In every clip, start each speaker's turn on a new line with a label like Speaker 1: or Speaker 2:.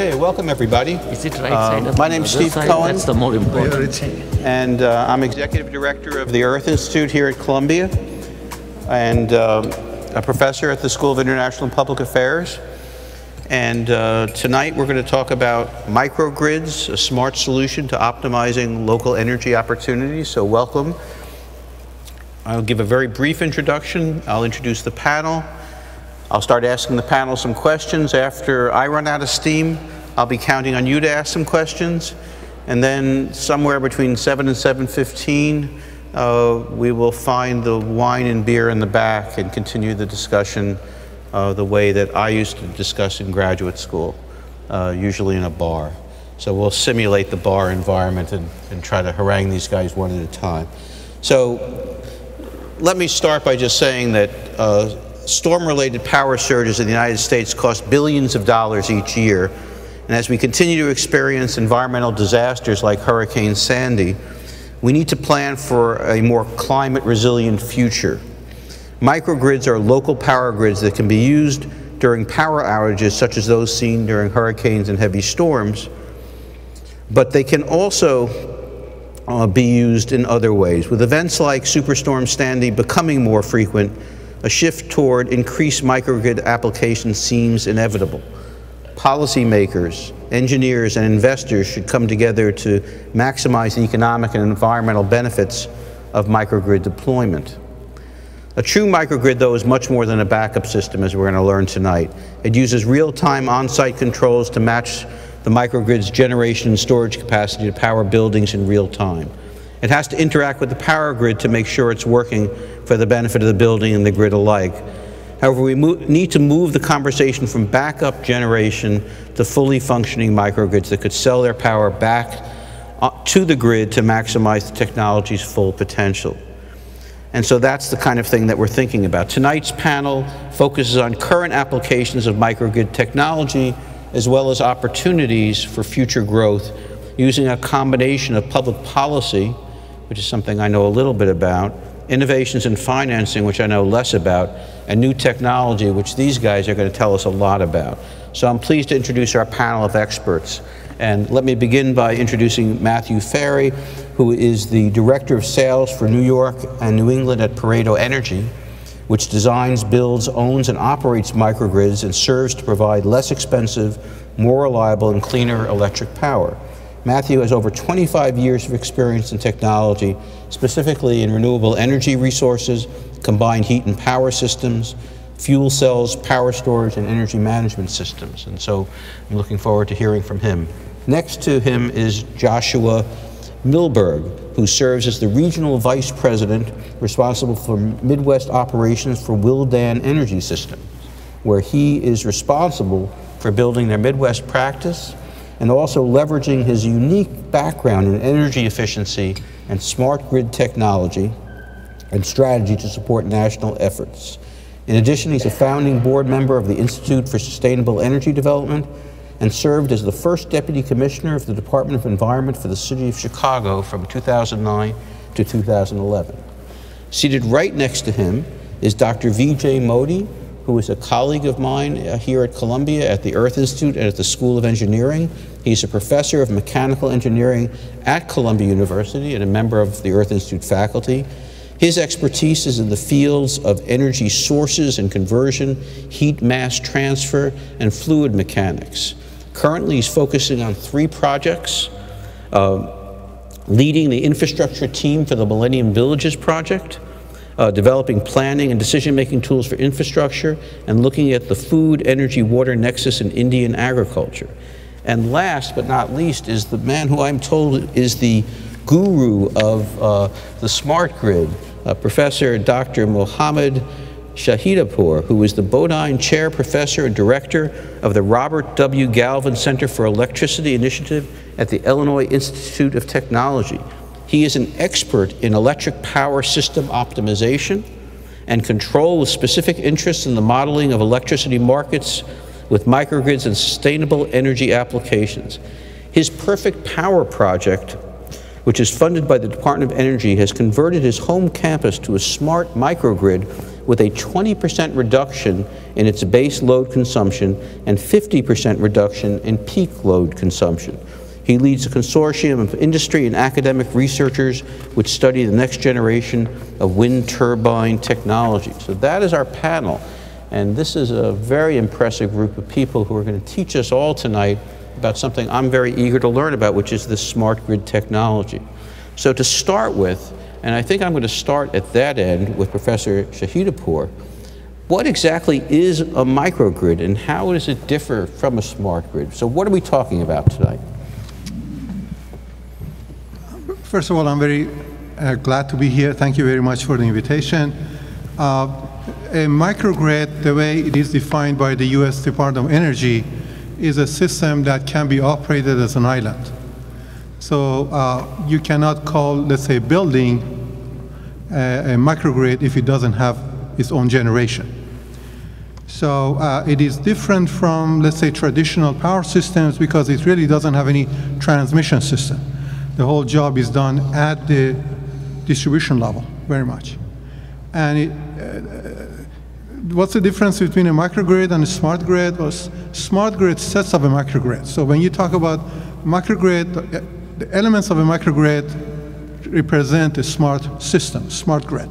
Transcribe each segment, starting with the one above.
Speaker 1: Okay, welcome everybody.
Speaker 2: Is it right
Speaker 1: Um,
Speaker 2: side up
Speaker 1: my name's Steve
Speaker 2: side?
Speaker 1: Cohen.
Speaker 2: That's the more important.
Speaker 1: And uh, I'm executive director of the Earth Institute here at Columbia and um a professor at the School of International and Public Affairs. And uh, tonight we're going to talk about microgrids, a smart solution to optimizing local energy opportunities. So welcome. I'll give a very brief introduction. I'll introduce the panel. I'll start asking the panel some questions. After I run out of steam, I'll be counting on you to ask some questions. And then somewhere between 7 and 7.15, uh, we will find the wine and beer in the back and continue the discussion uh, the way that I used to discuss in graduate school, uh, usually in a bar. So we'll simulate the bar environment and, and try to harangue these guys one at a time. So let me start by just saying that uh, storm-related power surges in the United States cost billions of dollars each year. And as we continue to experience environmental disasters like Hurricane Sandy, we need to plan for a more climate-resilient future. Microgrids are local power grids that can be used during power outages such as those seen during hurricanes and heavy storms, but they can also uh, be used in other ways. With events like Superstorm Sandy becoming more frequent, a shift toward increased microgrid application seems inevitable. Policymakers, engineers, and investors should come together to maximize the economic and environmental benefits of microgrid deployment. A true microgrid, though, is much more than a backup system, as we're going to learn tonight. It uses real-time on-site controls to match the microgrid's generation and storage capacity to power buildings in real time. It has to interact with the power grid to make sure it's working for the benefit of the building and the grid alike. However, we need to move the conversation from backup generation to fully functioning microgrids that could sell their power back uh, to the grid to maximize the technology's full potential. And so that's the kind of thing that we're thinking about. Tonight's panel focuses on current applications of microgrid technology as well as opportunities for future growth using a combination of public policy, which is something I know a little bit about, innovations in financing, which I know less about, and new technology, which these guys are going to tell us a lot about. So I'm pleased to introduce our panel of experts. And let me begin by introducing Matthew Ferry, who is the Director of Sales for New York and New England at Pareto Energy, which designs, builds, owns, and operates microgrids and serves to provide less expensive, more reliable, and cleaner electric power. Matthew has over 25 years of experience in technology, specifically in renewable energy resources, combined heat and power systems, fuel cells, power storage, and energy management systems. And so I'm looking forward to hearing from him. Next to him is Joshua Milberg, who serves as the Regional Vice President responsible for Midwest operations for Willdan Energy Systems, where he is responsible for building their Midwest practice and also leveraging his unique background in energy efficiency and smart grid technology and strategy to support national efforts. In addition, he's a founding board member of the Institute for Sustainable Energy Development and served as the first deputy commissioner of the Department of Environment for the City of Chicago from 2009 to 2011. Seated right next to him is Dr. Vijay Modi, who is a colleague of mine uh, here at Columbia at the Earth Institute and at the School of Engineering. He's a professor of mechanical engineering at Columbia University and a member of the Earth Institute faculty. His expertise is in the fields of energy sources and conversion, heat mass transfer, and fluid mechanics. Currently, he's focusing on three projects, uh, leading the infrastructure team for the Millennium Villages project, uh, developing planning and decision-making tools for infrastructure, and looking at the food, energy, water nexus in Indian agriculture. And last but not least is the man who I'm told is the guru of uh, the smart grid, uh, Professor Dr. Mohammed Shahidehpour, who is the Bodine Chair Professor and Director of the Robert W. Galvin Center for Electricity Initiative at the Illinois Institute of Technology. He is an expert in electric power system optimization and control with specific interests in the modeling of electricity markets with microgrids and sustainable energy applications. His Perfect Power project which is funded by the Department of Energy, has converted his home campus to a smart microgrid with a 20% reduction in its base load consumption and 50% reduction in peak load consumption. He leads a consortium of industry and academic researchers which study the next generation of wind turbine technology. So that is our panel. And this is a very impressive group of people who are going to teach us all tonight about something I'm very eager to learn about, which is this smart grid technology. So to start with, and I think I'm going to start at that end with Professor Shahidehpour, what exactly is a microgrid and how does it differ from a smart grid? So what are we talking about tonight?
Speaker 2: First of all, I'm very uh, glad to be here. Thank you very much for the invitation. Uh, a microgrid, the way it is defined by the U.S. Department of Energy, is a system that can be operated as an island. So uh, you cannot call, let's say, building a, uh, a microgrid if it doesn't have its own generation. So uh, it is different from, let's say, traditional power systems because it really doesn't have any transmission system. The whole job is done at the distribution level, very much. And it, uh, what's the difference between a microgrid and a smart grid? Well, smart grid sets up a microgrid. So when you talk about microgrid, the elements of a microgrid represent a smart system, smart grid.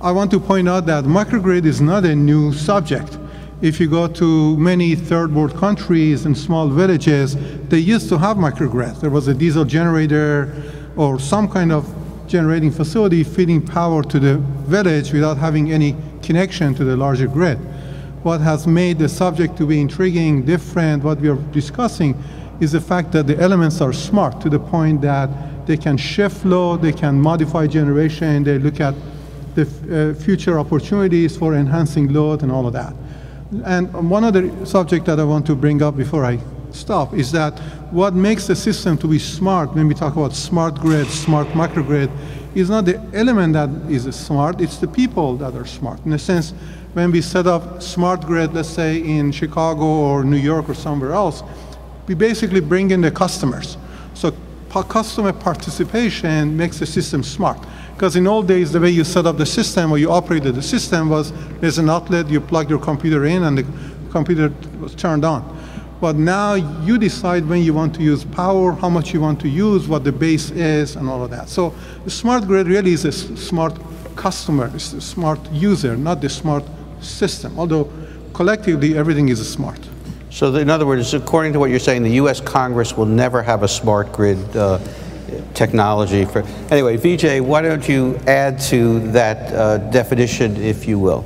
Speaker 2: I want to point out that microgrid is not a new subject. If you go to many third world countries and small villages, they used to have microgrids. There was a diesel generator or some kind of generating facility feeding power to the village without having any connection to the larger grid. What has made the subject to be intriguing, different, what we are discussing, is the fact that the elements are smart to the point that they can shift load, they can modify generation, they look at the uh, future opportunities for enhancing load and all of that. And one other subject that I want to bring up before I stop is that what makes the system to be smart, when we talk about smart grid, smart microgrid, is not the element that is smart, it's the people that are smart. In a sense, when we set up smart grid, let's say in Chicago or New York or somewhere else, we basically bring in the customers. So customer participation makes the system smart. Because in old days, the way you set up the system or you operated the system was there's an outlet, you plug your computer in, and the computer was turned on. But now you decide when you want to use power, how much you want to use, what the base is, and all of that. So the smart grid really is a smart customer, it's a smart user, not the smart system. Although collectively, everything is smart.
Speaker 1: So in other words, according to what you're saying, the U.S. Congress will never have a smart grid uh, technology for. Anyway, Vijay, why don't you add to that uh, definition, if you will?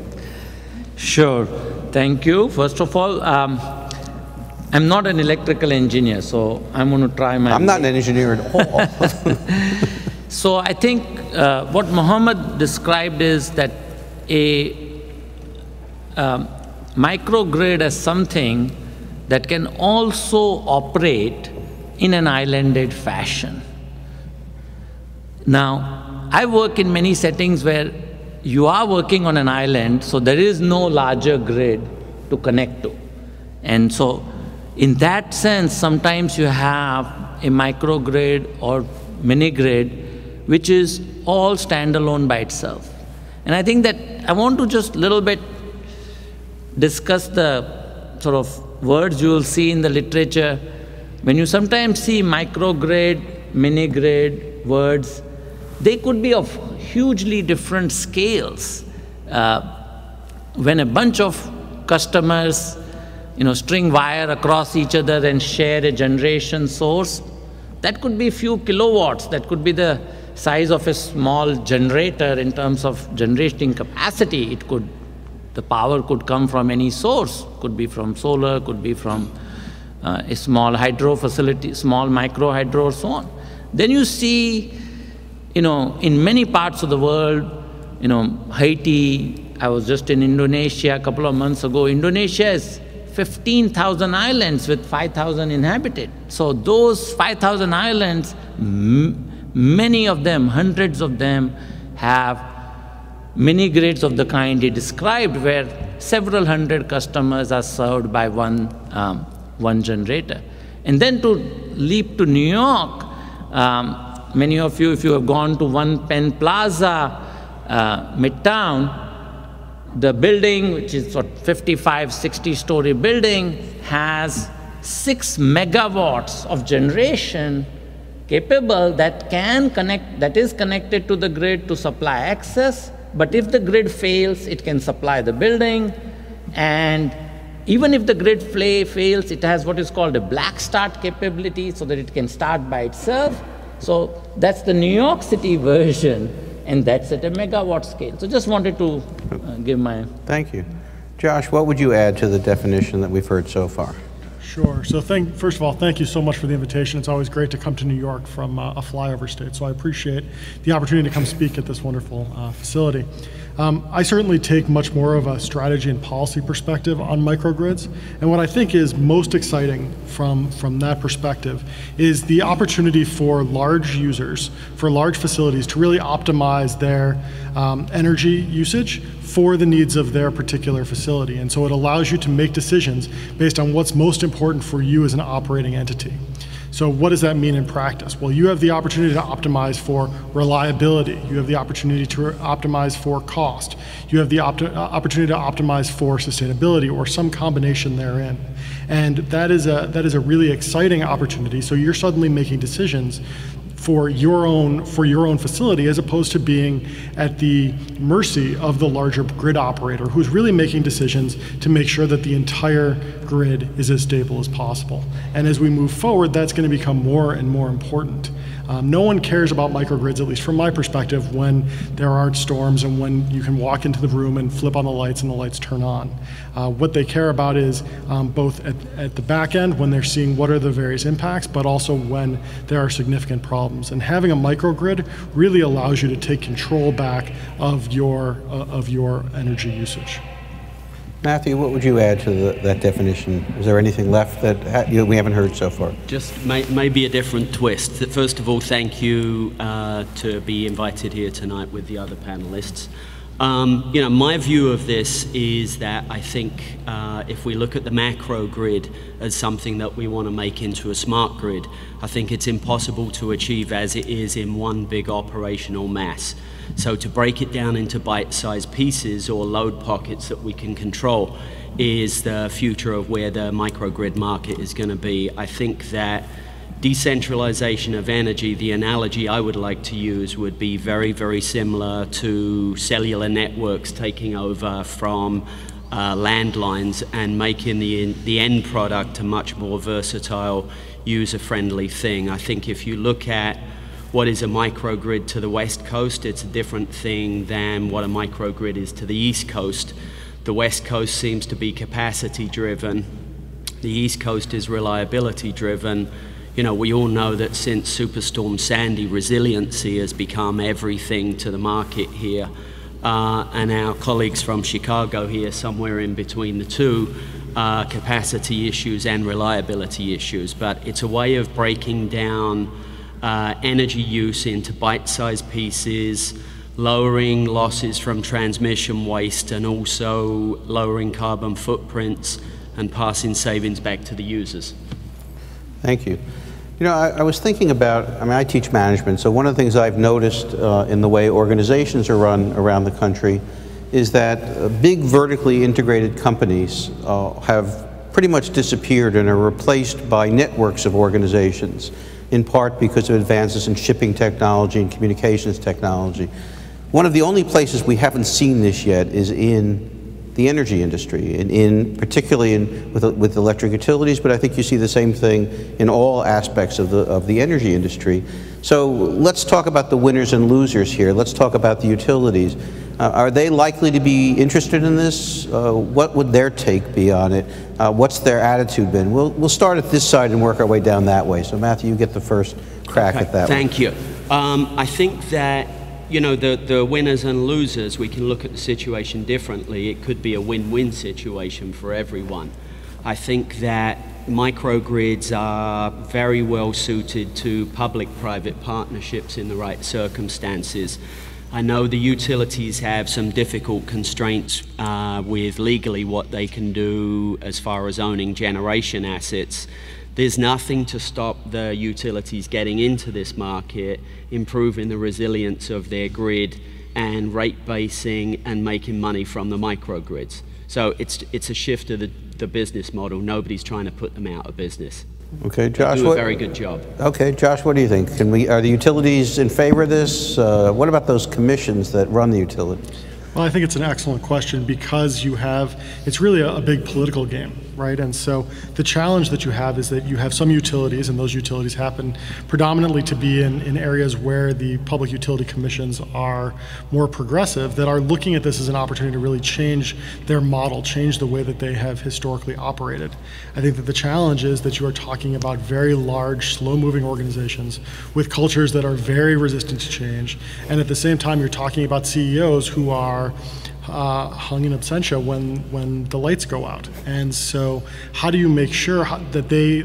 Speaker 3: Sure. Thank you. First of all, um, I'm not an electrical engineer, so I'm going to try my.
Speaker 1: I'm not an engineer at all.
Speaker 3: so I think uh, what Mohammed described is that a um, microgrid as something that can also operate in an islanded fashion. Now, I work in many settings where you are working on an island, so there is no larger grid to connect to. And so, in that sense, sometimes you have a microgrid or mini grid which is all standalone by itself. And I think that I want to just a little bit discuss the sort of words you will see in the literature, when you sometimes see microgrid, mini-grid words, they could be of hugely different scales. Uh, when a bunch of customers you know, string wire across each other and share a generation source, that could be a few kilowatts, that could be the size of a small generator in terms of generating capacity. It could the power could come from any source, could be from solar, could be from uh, a small hydro facility, small micro hydro, or so on. Then you see, you know, in many parts of the world, you know, Haiti, I was just in Indonesia a couple of months ago. Indonesia is 15,000 islands with 5,000 inhabited. So those 5,000 islands, many of them, hundreds of them, have mini grids of the kind he described, where several hundred customers are served by one, um, one generator. And then to leap to New York, um, many of you, if you have gone to One Penn Plaza, uh, Midtown, the building, which is a 55, 60 story building, has six megawatts of generation capable that can connect, that is connected to the grid to supply access. But if the grid fails, it can supply the building. And even if the grid fails, it has what is called a black start capability so that it can start by itself. So that's the New York City version, and that's at a megawatt scale. So just wanted to uh, give my...
Speaker 1: Thank you. Josh, what would you add to the definition that we've heard so far?
Speaker 4: Sure. So, thank, first of all, thank you so much for the invitation. It's always great to come to New York from uh, a flyover state. So, I appreciate the opportunity to come speak at this wonderful uh, facility. Um, I certainly take much more of a strategy and policy perspective on microgrids. And what I think is most exciting from, from that perspective is the opportunity for large users, for large facilities to really optimize their um, energy usage for the needs of their particular facility. And so it allows you to make decisions based on what's most important for you as an operating entity. So what does that mean in practice? Well, you have the opportunity to optimize for reliability. You have the opportunity to optimize for cost. You have the uh, opportunity to optimize for sustainability or some combination therein. And that is a that is a really exciting opportunity. So you're suddenly making decisions for your own for your own facility as opposed to being at the mercy of the larger grid operator who's really making decisions to make sure that the entire grid is as stable as possible. And as we move forward, that's going to become more and more important. Um, no one cares about microgrids, at least from my perspective, when there aren't storms and when you can walk into the room and flip on the lights and the lights turn on. Uh, what they care about is um, both at, at the back end when they're seeing what are the various impacts, but also when there are significant problems. And having a microgrid really allows you to take control back of your, uh, of your energy usage.
Speaker 1: Matthew, what would you add to the, that definition? Is there anything left that ha you, we haven't heard so far?
Speaker 5: Just may, maybe a different twist. First of all, thank you uh, to be invited here tonight with the other panelists. Um, you know, my view of this is that I think uh, if we look at the macro grid as something that we want to make into a smart grid, I think it's impossible to achieve as it is in one big operational mass. So to break it down into bite-sized pieces or load pockets that we can control is the future of where the microgrid market is going to be. I think that decentralization of energy, the analogy I would like to use would be very, very similar to cellular networks taking over from uh, landlines and making the, the end product a much more versatile, user-friendly thing. I think if you look at what is a microgrid to the west coast, it's a different thing than what a microgrid is to the east coast. The west coast seems to be capacity driven. The east coast is reliability driven. You know, we all know that since Superstorm Sandy, resiliency has become everything to the market here. Uh, and our colleagues from Chicago here, somewhere in between the two, uh, capacity issues and reliability issues. But it's a way of breaking down uh, energy use into bite-sized pieces, lowering losses from transmission waste and also lowering carbon footprints and passing savings back to the users.
Speaker 1: Thank you. You know, I, I, was thinking about, I mean, I teach management, so one of the things I've noticed uh, in the way organizations are run around the country is that uh, big vertically integrated companies uh, have pretty much disappeared and are replaced by networks of organizations in part because of advances in shipping technology and communications technology. One of the only places we haven't seen this yet is in the energy industry, and in particularly in, with, with electric utilities, but I think you see the same thing in all aspects of the, of the energy industry. So let's talk about the winners and losers here. Let's talk about the utilities. Uh, are they likely to be interested in this? Uh, what would their take be on it? Uh, what's their attitude been? We'll, we'll start at this side and work our way down that way. So Matthew, you get the first crack
Speaker 5: okay,
Speaker 1: at that
Speaker 5: Thank
Speaker 1: one.
Speaker 5: you. Um, I think that, you know, the, the winners and losers, we can look at the situation differently. It could be a win-win situation for everyone. I think that microgrids are very well suited to public-private partnerships in the right circumstances. I know the utilities have some difficult constraints uh, with legally what they can do as far as owning generation assets. There's nothing to stop the utilities getting into this market, improving the resilience of their grid, and rate basing and making money from the microgrids. So it's, it's a shift of the, the business model. Nobody's trying to put them out of business.
Speaker 1: Okay,
Speaker 5: They
Speaker 1: Josh,
Speaker 5: do a
Speaker 1: what,
Speaker 5: very good job.
Speaker 1: okay, Josh, what do you think? Can we, are the utilities in favor of this? Uh, What about those commissions that run the utilities?
Speaker 4: Well, I think it's an excellent question because you have, it's really a, a big political game, right? And so the challenge that you have is that you have some utilities, and those utilities happen predominantly to be in, in areas where the public utility commissions are more progressive, that are looking at this as an opportunity to really change their model, change the way that they have historically operated. I think that the challenge is that you are talking about very large, slow moving organizations with cultures that are very resistant to change. And at the same time, you're talking about CEOs who are uh, hung in absentia when, when the lights go out. And so, how do you make sure that they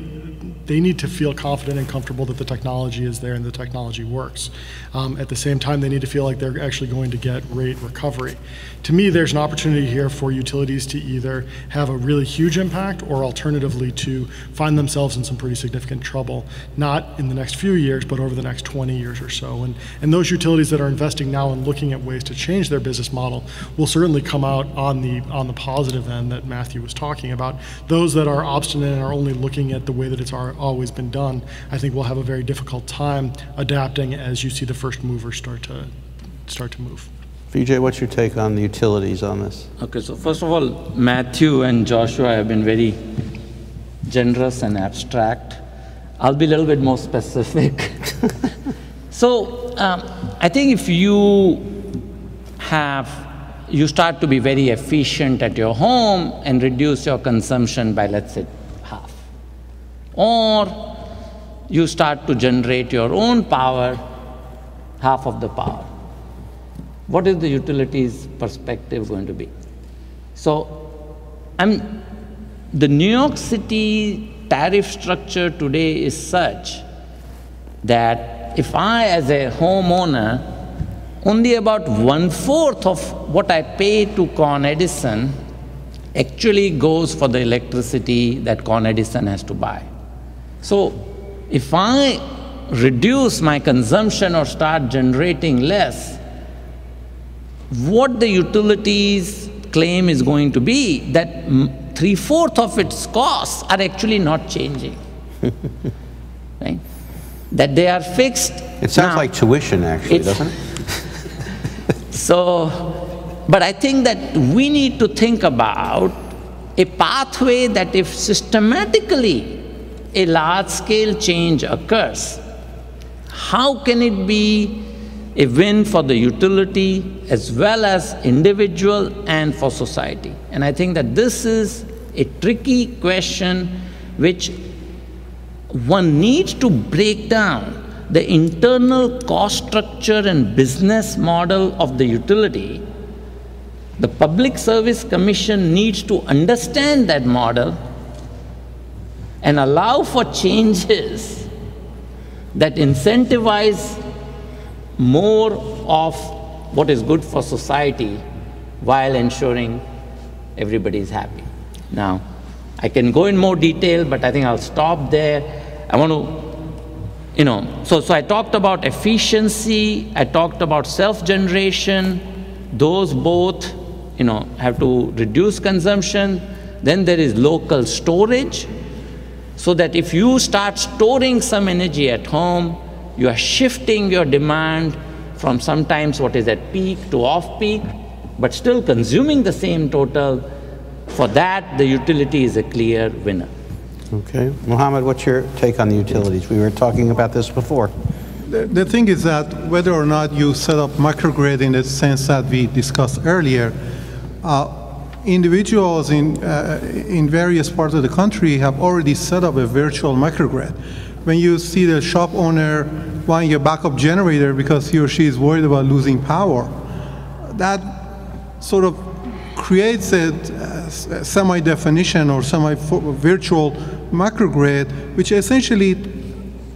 Speaker 4: they need to feel confident and comfortable that the technology is there and the technology works. Um, at the same time, they need to feel like they're actually going to get rate recovery. To me, there's an opportunity here for utilities to either have a really huge impact or alternatively to find themselves in some pretty significant trouble, not in the next few years, but over the next 20 years or so. And, and those utilities that are investing now and looking at ways to change their business model will certainly come out on the, on the positive end that Matthew was talking about. Those that are obstinate and are only looking at the way that it's our always been done, I think we'll have a very difficult time adapting as you see the first movers start to start to move.
Speaker 1: Vijay, what's your take on the utilities on this?
Speaker 3: Okay, so first of all, Matthew and Joshua have been very generous and abstract. I'll be a little bit more specific. so, um, I think if you have, you start to be very efficient at your home and reduce your consumption by, let's say, half. Or you start to generate your own power, half of the power. What is the utilities perspective going to be? So, I'm, the New York City tariff structure today is such that if I, as a homeowner, only about one fourth of what I pay to Con Edison actually goes for the electricity that Con Edison has to buy. So, if I reduce my consumption or start generating less, what the utilities claim is going to be that three fourths of its costs are actually not changing. right? That they are fixed.
Speaker 1: It sounds
Speaker 3: Now,
Speaker 1: like tuition, actually, doesn't it?
Speaker 3: So, but I think that we need to think about a pathway that if systematically a large scale change occurs, how can it be a win for the utility as well as individual and for society? And I think that this is a tricky question which one needs to break down the internal cost structure and business model of the utility. The Public Service Commission needs to understand that model and allow for changes that incentivize more of what is good for society while ensuring everybody is happy. Now, I can go in more detail, but I think I'll stop there. I want to you know, so, so I talked about efficiency, I talked about self-generation, those both, you know, have to reduce consumption. Then there is local storage, so that if you start storing some energy at home, you are shifting your demand from sometimes what is at peak to off-peak, but still consuming the same total. For that, the utility is a clear winner.
Speaker 1: Okay. Mohammed, what's your take on the utilities? We were talking about this before.
Speaker 2: The, the thing is that whether or not you set up microgrid in the sense that we discussed earlier, uh, individuals in, uh, in various parts of the country have already set up a virtual microgrid. When you see the shop owner buying a backup generator because he or she is worried about losing power, that sort of creates a, uh, semi-definition or semi-virtual microgrid, which essentially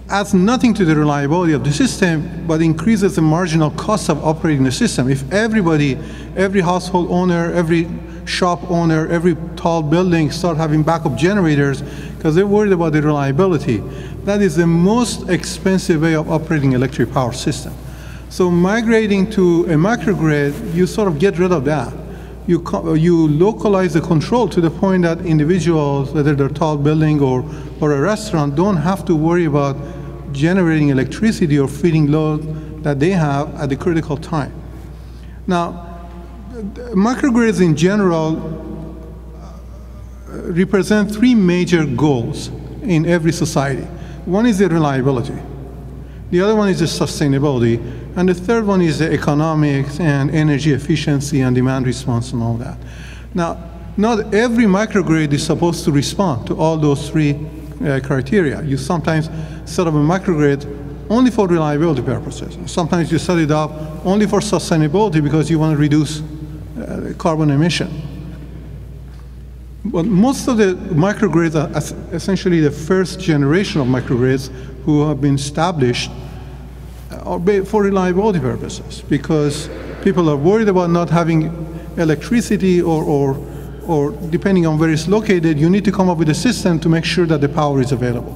Speaker 2: adds nothing to the reliability of the system, but increases the marginal cost of operating the system. If everybody, every household owner, every shop owner, every tall building start having backup generators because they're worried about the reliability, that is the most expensive way of operating electric power system. So migrating to a microgrid, you sort of get rid of that. You, you localize the control to the point that individuals, whether they're tall building or, or a restaurant, don't have to worry about generating electricity or feeding load that they have at the critical time. Now, microgrids in general uh, represent three major goals in every society. One is the reliability. The other one is the sustainability. And the third one is the economics and energy efficiency and demand response and all that. Now, not every microgrid is supposed to respond to all those three uh, criteria. You sometimes set up a microgrid only for reliability purposes. Sometimes you set it up only for sustainability because you want to reduce uh, carbon emission. But most of the microgrids are essentially the first generation of microgrids who have been established uh, for reliability purposes because people are worried about not having electricity or, or, or depending on where it's located, you need to come up with a system to make sure that the power is available.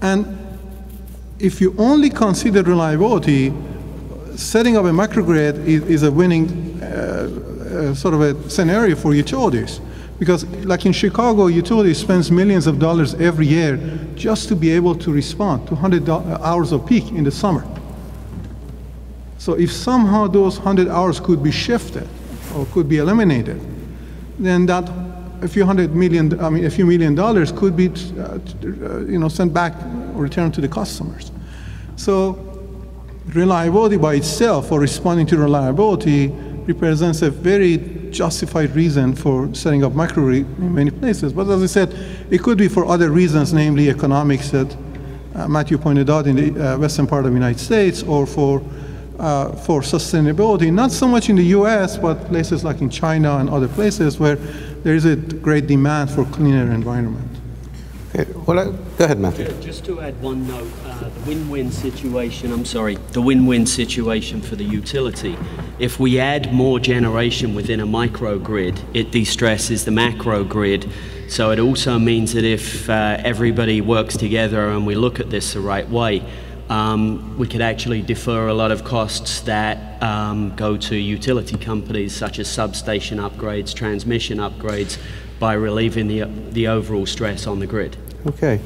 Speaker 2: And if you only consider reliability, setting up a microgrid is, is a winning uh, uh, sort of a scenario for utilities. Because like in Chicago, utility spends millions of dollars every year just to be able to respond to 100 hours of peak in the summer. So if somehow those 100 hours could be shifted or could be eliminated, then that a few hundred million, I mean, a few million dollars could be, uh, you know, sent back or returned to the customers. So reliability by itself or responding to reliability represents a very justified reason for setting up microgrid in many places. But as I said, it could be for other reasons, namely economics that uh, Matthew pointed out in the uh, western part of the United States, or for uh, for sustainability, not so much in the US, but places like in China and other places where there is a great demand for cleaner environment.
Speaker 1: Well, I, go ahead, Matthew.
Speaker 5: Just to add one note, uh, the win-win situation, I'm sorry, the win-win situation for the utility. If we add more generation within a microgrid, it de-stresses the macro grid. So it also means that if uh, everybody works together and we look at this the right way, um, we could actually defer a lot of costs that um, go to utility companies such as substation upgrades, transmission upgrades, by relieving the, the overall stress on the grid.
Speaker 1: Okay.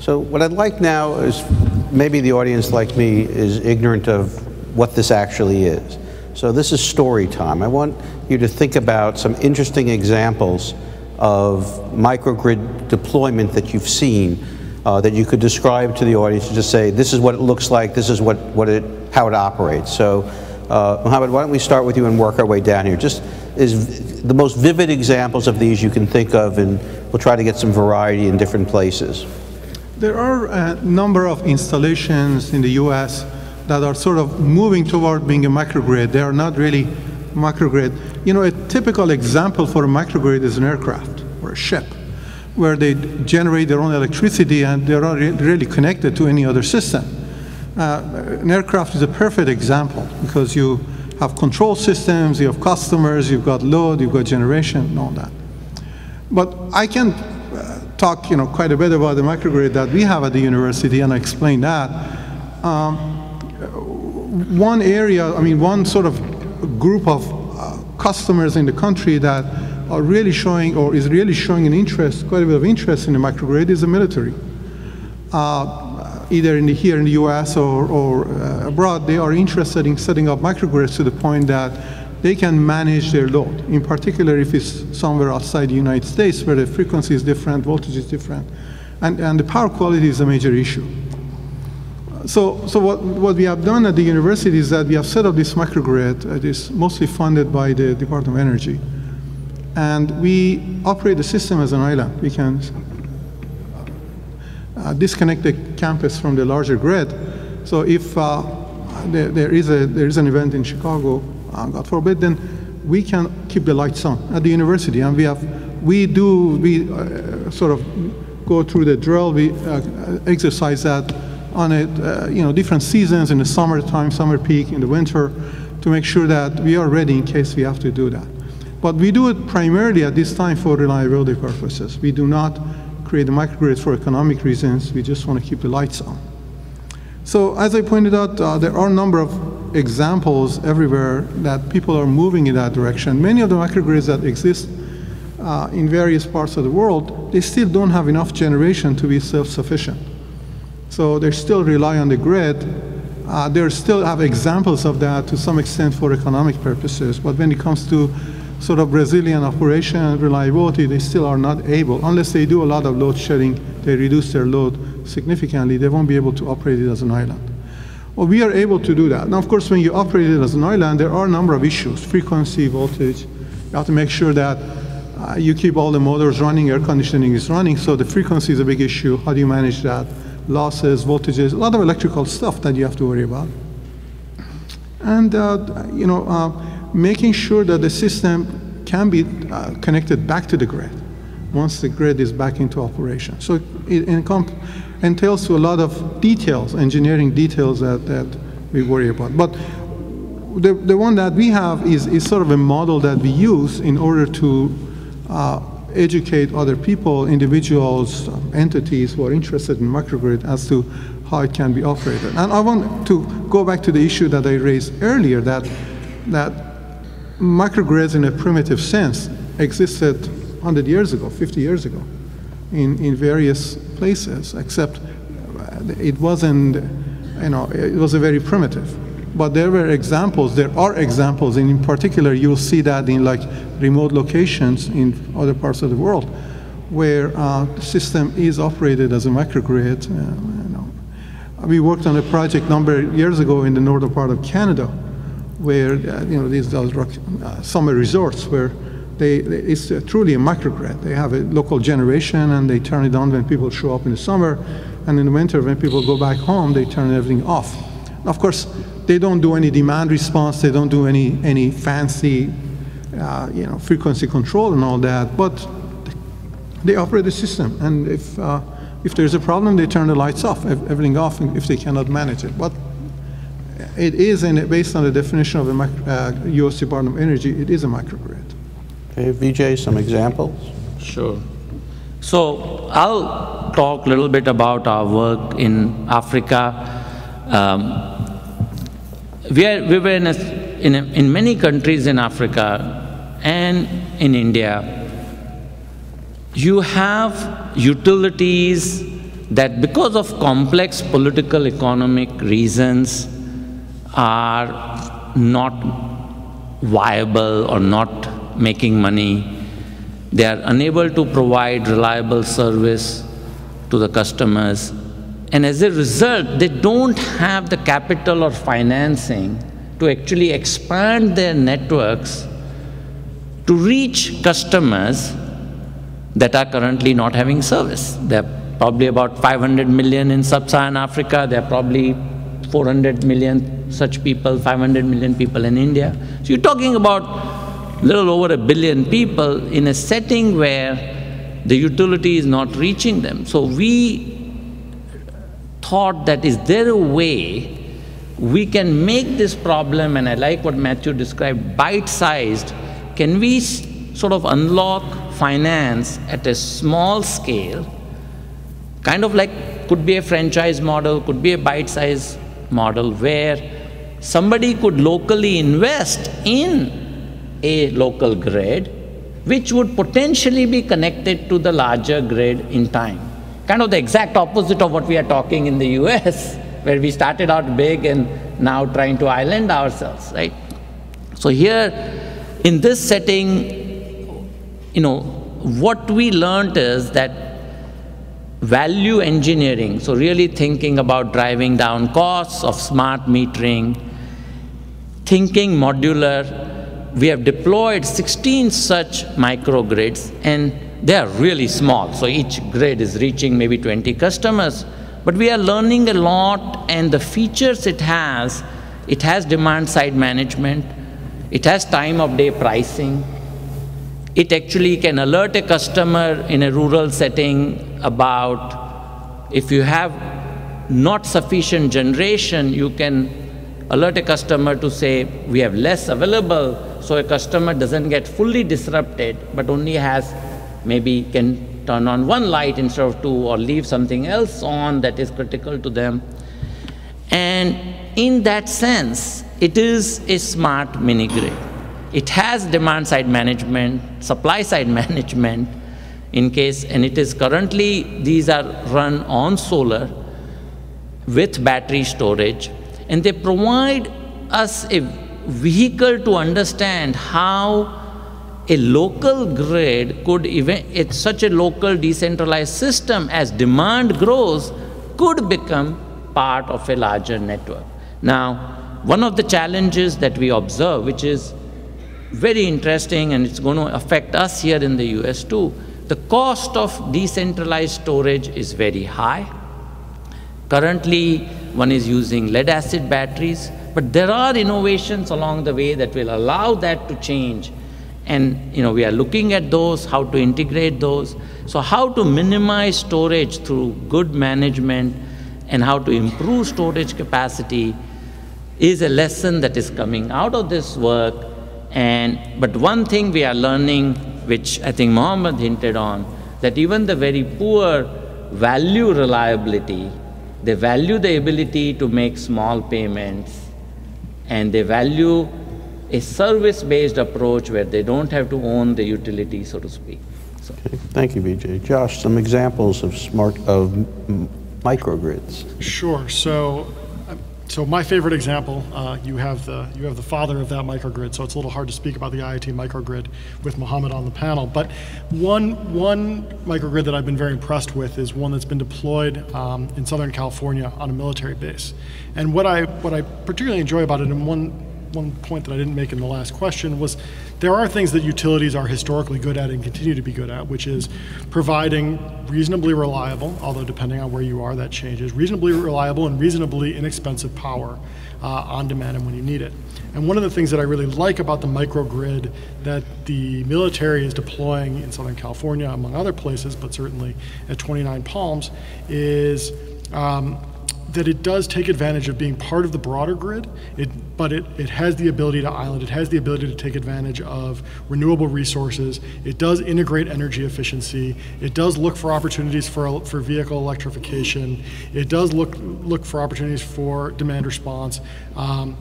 Speaker 1: So what I'd like now is maybe the audience like me is ignorant of what this actually is. So this is story time. I want you to think about some interesting examples of microgrid deployment that you've seen uh, that you could describe to the audience and just say, this is what it looks like, this is what, what it, how it operates. So, uh, Mohammed, why don't we start with you and work our way down here? Just is the most vivid examples of these you can think of, and we'll try to get some variety in different places.
Speaker 2: There are a number of installations in the U.S. that are sort of moving toward being a microgrid. They are not really microgrid. You know, a typical example for a microgrid is an aircraft or a ship where they generate their own electricity and they're not really connected to any other system. Uh, an aircraft is a perfect example because you have control systems, you have customers, you've got load, you've got generation, and all that. But I can uh, talk, you know, quite a bit about the microgrid that we have at the university, and I explain that. Um, one area, I mean, one sort of group of uh, customers in the country that are really showing or is really showing an interest, quite a bit of interest in the microgrid is the military. Uh, either in the, here in the US or, or uh, abroad, they are interested in setting up microgrids to the point that they can manage their load. In particular, if it's somewhere outside the United States where the frequency is different, voltage is different, and, and the power quality is a major issue. So, so what, what we have done at the university is that we have set up this microgrid. It is mostly funded by the Department of Energy. And we operate the system as an island. We can uh, disconnect the campus from the larger grid. So if uh, there, there, is a, there is an event in Chicago, uh, God forbid, then we can keep the lights on at the university. And we have, we do, we uh, sort of go through the drill, we uh, exercise that on it, uh, you know, different seasons in the summertime, summer peak, in the winter, to make sure that we are ready in case we have to do that. But we do it primarily at this time for reliability purposes. We do not create the microgrids for economic reasons. We just want to keep the lights on. So as I pointed out, uh, there are a number of examples everywhere that people are moving in that direction. Many of the microgrids that exist uh, in various parts of the world, they still don't have enough generation to be self-sufficient. So they still rely on the grid. Uh, they still have examples of that to some extent for economic purposes, but when it comes to sort of resilient operation and reliability, they still are not able, unless they do a lot of load shedding, they reduce their load significantly, they won't be able to operate it as an island. Well, we are able to do that. Now, of course, when you operate it as an island, there are a number of issues, frequency, voltage. You have to make sure that uh, you keep all the motors running, air conditioning is running, so the frequency is a big issue. How do you manage that? Losses, voltages, a lot of electrical stuff that you have to worry about. And, uh, you know, uh, making sure that the system can be uh, connected back to the grid once the grid is back into operation. So it entails to a lot of details, engineering details that, that we worry about. But the, the one that we have is, is sort of a model that we use in order to uh, educate other people, individuals, entities who are interested in microgrid as to how it can be operated. And I want to go back to the issue that I raised earlier that, that microgrids in a primitive sense existed 100 years ago, 50 years ago in, in various places, except it wasn't, you know, it was a very primitive. But there were examples, there are examples, and in particular, you'll see that in like remote locations in other parts of the world where uh, the system is operated as a microgrid. Uh, you know. We worked on a project a number of years ago in the northern part of Canada where, uh, you know, these those uh, summer resorts where they, it's truly a microgrid. They have a local generation and they turn it on when people show up in the summer. And in the winter, when people go back home, they turn everything off. Of course, they don't do any demand response. They don't do any, any fancy uh, you know, frequency control and all that. But they operate the system. And if, uh, if there's a problem, they turn the lights off, everything off if they cannot manage it. But it is, in, based on the definition of the uh, U.S. Department of Energy, it is a microgrid.
Speaker 1: Okay, Vijay, some examples?
Speaker 3: Sure. So I'll talk a little bit about our work in Africa. Um, we, are, we were in, a, in, a, in many countries in Africa and in India. You have utilities that because of complex political economic reasons are not viable or not making money. They are unable to provide reliable service to the customers. And as a result, they don't have the capital or financing to actually expand their networks to reach customers that are currently not having service. There are probably about 500 million in sub-Saharan Africa. There are probably 400 million such people, 500 million people in India. So you're talking about little over a billion people in a setting where the utility is not reaching them. So we thought that is there a way we can make this problem, and I like what Matthew described, bite-sized, can we sort of unlock finance at a small scale, kind of like could be a franchise model, could be a bite-sized model where somebody could locally invest in a local grid, which would potentially be connected to the larger grid in time. Kind of the exact opposite of what we are talking in the US, where we started out big and now trying to island ourselves, right? So here, in this setting, you know, what we learned is that value engineering, so really thinking about driving down costs of smart metering, thinking modular, we have deployed 16 such microgrids and they are really small. So each grid is reaching maybe 20 customers. But we are learning a lot and the features it has, it has demand side management, it has time of day pricing, it actually can alert a customer in a rural setting about if you have not sufficient generation, you can alert a customer to say we have less available so a customer doesn't get fully disrupted but only has maybe can turn on one light instead of two or leave something else on that is critical to them. And in that sense, it is a smart mini grid. It has demand side management, supply side management in case, and it is currently, these are run on solar with battery storage, and they provide us a vehicle to understand how a local grid could even, it's such a local decentralized system as demand grows, could become part of a larger network. Now, one of the challenges that we observe, which is very interesting and it's going to affect us here in the US too, the cost of decentralized storage is very high. Currently, one is using lead acid batteries, but there are innovations along the way that will allow that to change and you know, we are looking at those, how to integrate those. So how to minimize storage through good management and how to improve storage capacity is a lesson that is coming out of this work. And, but one thing we are learning, which I think Mohammad hinted on, that even the very poor value reliability, they value the ability to make small payments, and they value a service-based approach where they don't have to own the utility, so to speak. So.
Speaker 1: Okay. Thank you, Vijay. Josh, some examples of smart of microgrids.
Speaker 4: Sure. So, so my favorite example, uh, you have the you have the father of that microgrid. So it's a little hard to speak about the IIT microgrid with Mohammad on the panel. But one one microgrid that I've been very impressed with is one that's been deployed um, in Southern California on a military base. And what I what I particularly enjoy about it, and one one point that I didn't make in the last question was there are things that utilities are historically good at and continue to be good at, which is providing reasonably reliable, although depending on where you are, that changes, reasonably reliable and reasonably inexpensive power uh, on demand and when you need it. And one of the things that I really like about the microgrid that the military is deploying in Southern California, among other places, but certainly at 29 Palms, is um, that it does take advantage of being part of the broader grid, it, but it, it has the ability to island, it has the ability to take advantage of renewable resources, it does integrate energy efficiency, it does look for opportunities for, for vehicle electrification, it does look, look for opportunities for demand response. Um,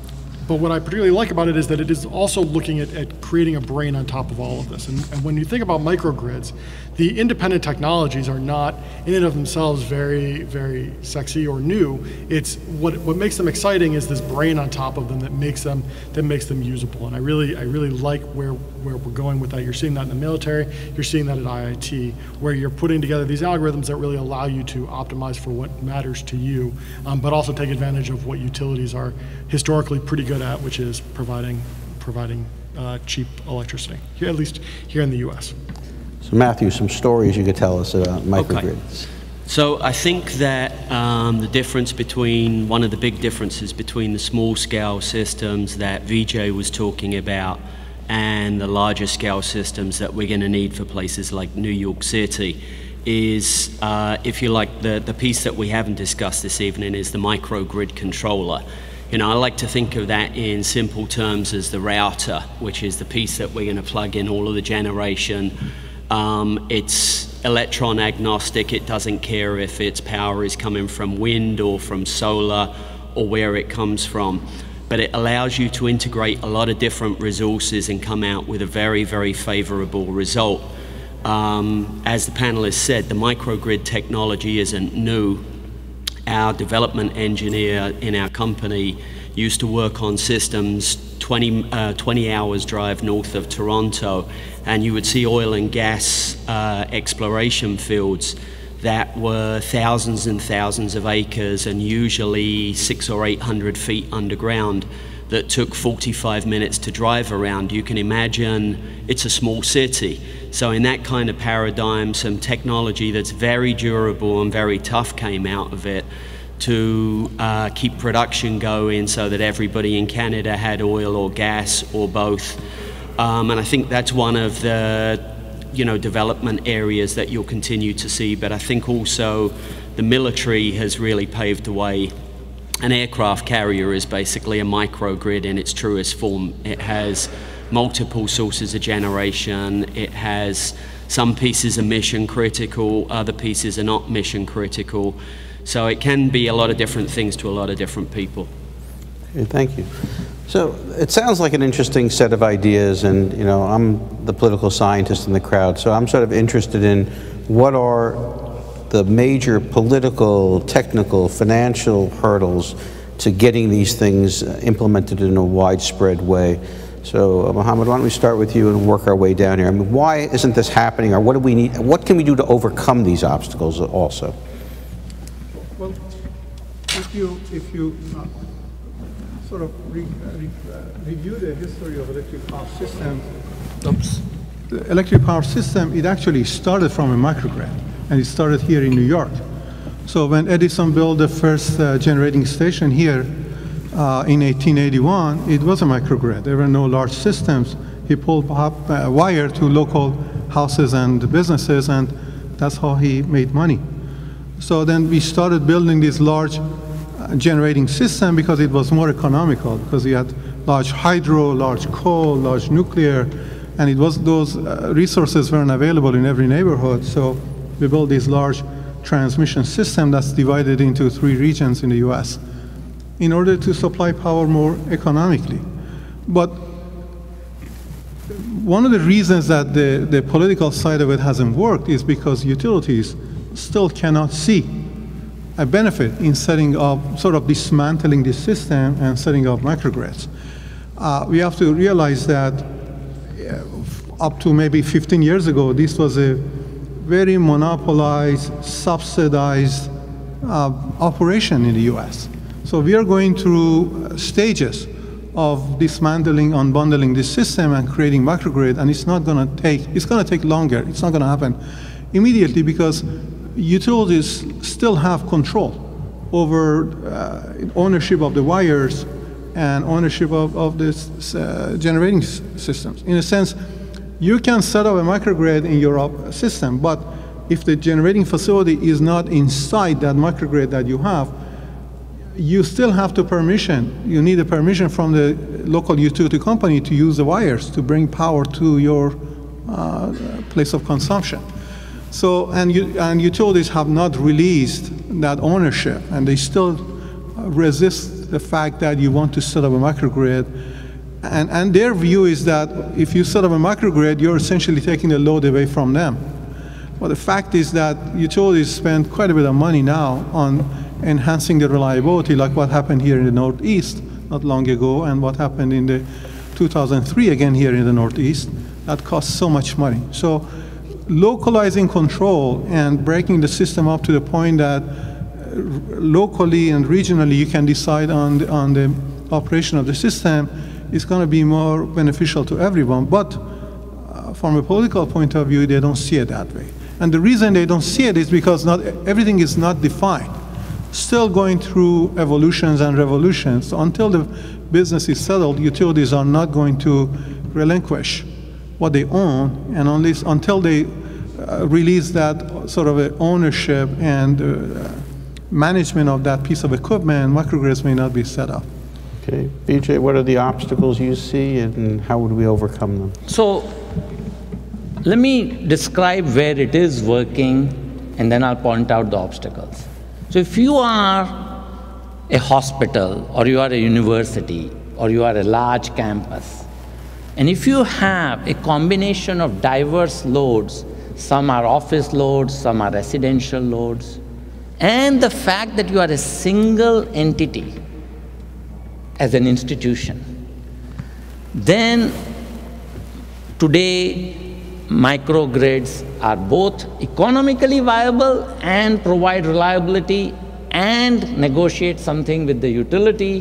Speaker 4: but what I particularly like about it is that it is also looking at, at creating a brain on top of all of this. And, and, when you think about microgrids, the independent technologies are not in and of themselves very, very sexy or new. It's what, what makes them exciting is this brain on top of them that makes them that makes them usable. And I really, I really like where, where we're going with that. You're seeing that in the military, you're seeing that at IIT, where you're putting together these algorithms that really allow you to optimize for what matters to you, um, but also take advantage of what utilities are historically pretty good at, which is providing, providing uh, cheap electricity, here, at least here in the U.S.
Speaker 1: So Matthew, some stories you could tell us about microgrids.
Speaker 5: Okay. So I think that um, the difference between, one of the big differences between the small scale systems that Vijay was talking about and the larger scale systems that we're going to need for places like New York City is, uh, if you like, the, the piece that we haven't discussed this evening is the microgrid controller. You know, I like to think of that in simple terms as the router, which is the piece that we're going to plug in all of the generation. Um, it's electron agnostic. It doesn't care if its power is coming from wind or from solar or where it comes from. But it allows you to integrate a lot of different resources and come out with a very, very favorable result. Um, as the panelists said, the microgrid technology isn't new our development engineer in our company used to work on systems 20, uh, 20 hours drive north of Toronto, and you would see oil and gas uh, exploration fields that were thousands and thousands of acres and usually six or eight hundred feet underground that took 45 minutes to drive around. You can imagine it's a small city. So, in that kind of paradigm, some technology that's very durable and very tough came out of it to uh, keep production going so that everybody in Canada had oil or gas or both. Um, and I think that's one of the you know development areas that you'll continue to see. But I think also the military has really paved the way. An aircraft carrier is basically a microgrid in its truest form. It has multiple sources of generation. It has some pieces are mission critical, other pieces are not mission critical. So it can be a lot of different things to a lot of different people.
Speaker 1: Okay, thank you. So it sounds like an interesting set of ideas, and you know, I'm the political scientist in the crowd, so I'm sort of interested in what are the major political, technical, financial hurdles to getting these things uh, implemented in a widespread way. So, uh, Mohammad, why don't we start with you and work our way down here? I mean, why isn't this happening, or what do we need? What can we do to overcome these obstacles also?
Speaker 2: Well, if you, if you uh, sort of re, re, uh, review the history of electric power systems,
Speaker 3: Oops.
Speaker 2: the electric power system, it actually started from a microgrid, and it started here in New York. So when Edison built the first uh, generating station here uh, in 1881, it was a microgrid. There were no large systems. He pulled up a wire to local houses and businesses, and that's how he made money. So then we started building this large uh, generating system because it was more economical, because we had large hydro, large coal, large nuclear, and it was those uh, resources weren't available in every neighborhood. So we built this large transmission system that's divided into three regions in the US in order to supply power more economically. But one of the reasons that the, the political side of it hasn't worked is because utilities still cannot see a benefit in setting up, sort of dismantling this system and setting up microgrids. Uh, we have to realize that uh, up to maybe 15 years ago, this was a very monopolized, subsidized uh, operation in the US. So we are going through stages of dismantling, unbundling this system and creating microgrid, and it's not going to take, it's going to take longer. It's not going to happen immediately because utilities still have control over uh, ownership of the wires and ownership of, of this uh, generating systems. In a sense, you can set up a microgrid in your system, but if the generating facility is not inside that microgrid that you have, you still have to permission. You need a permission from the local utility company to use the wires to bring power to your uh, place of consumption. So, and, you, and utilities have not released that ownership, and they still resist the fact that you want to set up a microgrid. And, and their view is that if you set up a microgrid, you're essentially taking the load away from them. Well, the fact is that utilities spend quite a bit of money now on enhancing the reliability, like what happened here in the Northeast not long ago, and what happened in the 2003 again here in the Northeast. That costs so much money. So localizing control and breaking the system up to the point that uh, locally and regionally you can decide on the, on the operation of the system is going to be more beneficial to everyone. But uh, from a political point of view, they don't see it that way. And the reason they don't see it is because not everything is not defined. Still going through evolutions and revolutions. Until the business is settled, utilities are not going to relinquish what they own, and only until they uh, release that sort of ownership and uh, management of that piece of equipment, microgrids may not be set up.
Speaker 1: Okay, Vijay, what are the obstacles you see, and how would we overcome them?
Speaker 3: So, let me describe where it is working, and then I'll point out the obstacles. So, if you are a hospital, or you are a university, or you are a large campus, and if you have a combination of diverse loads, some are office loads, some are residential loads, and the fact that you are a single entity as an institution, then today microgrids are both economically viable and provide reliability and negotiate something with the utility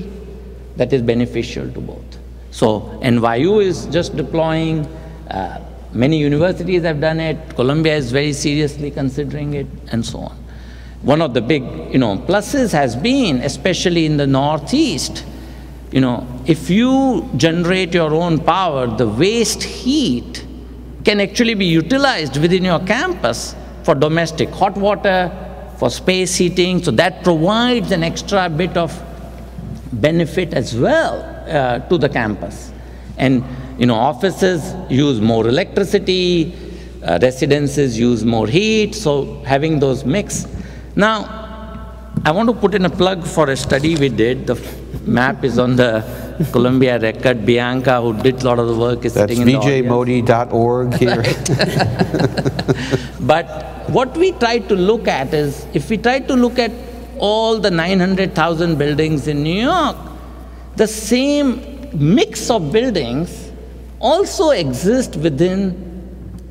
Speaker 3: that is beneficial to both. So NYU is just deploying, uh, many universities have done it, Columbia is very seriously considering it, and so on. One of the big you know, pluses has been, especially in the Northeast, you know, if you generate your own power, the waste heat can actually be utilized within your campus for domestic hot water, for space heating, so that provides an extra bit of benefit as well uh, to the campus. And you know, offices use more electricity, uh, residences use more heat, so having those mix. Now, I want to put in a plug for a study we did. The map is on the Columbia record. Bianca, who did a lot of the work, is
Speaker 1: That's
Speaker 3: sitting in
Speaker 1: vjmodi.org here.
Speaker 3: But what we try to look at is, if we try to look at all the 900,000 buildings in New York, the same mix of buildings also exist within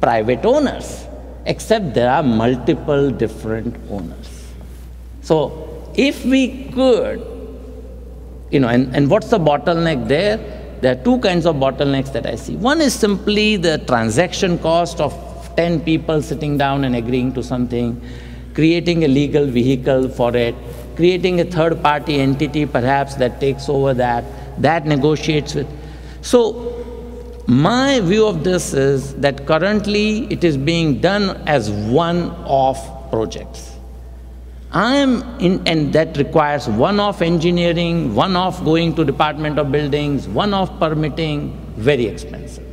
Speaker 3: private owners, except there are multiple different owners. So if we could, you know, and, and what's the bottleneck there? There are two kinds of bottlenecks that I see. One is simply the transaction cost of 10 people sitting down and agreeing to something, creating a legal vehicle for it, creating a third party entity perhaps that takes over that, that negotiates with. So my view of this is that currently it is being done as one-off projects. I am in, and that requires one-off engineering, one-off going to Department of Buildings, one-off permitting, very expensive.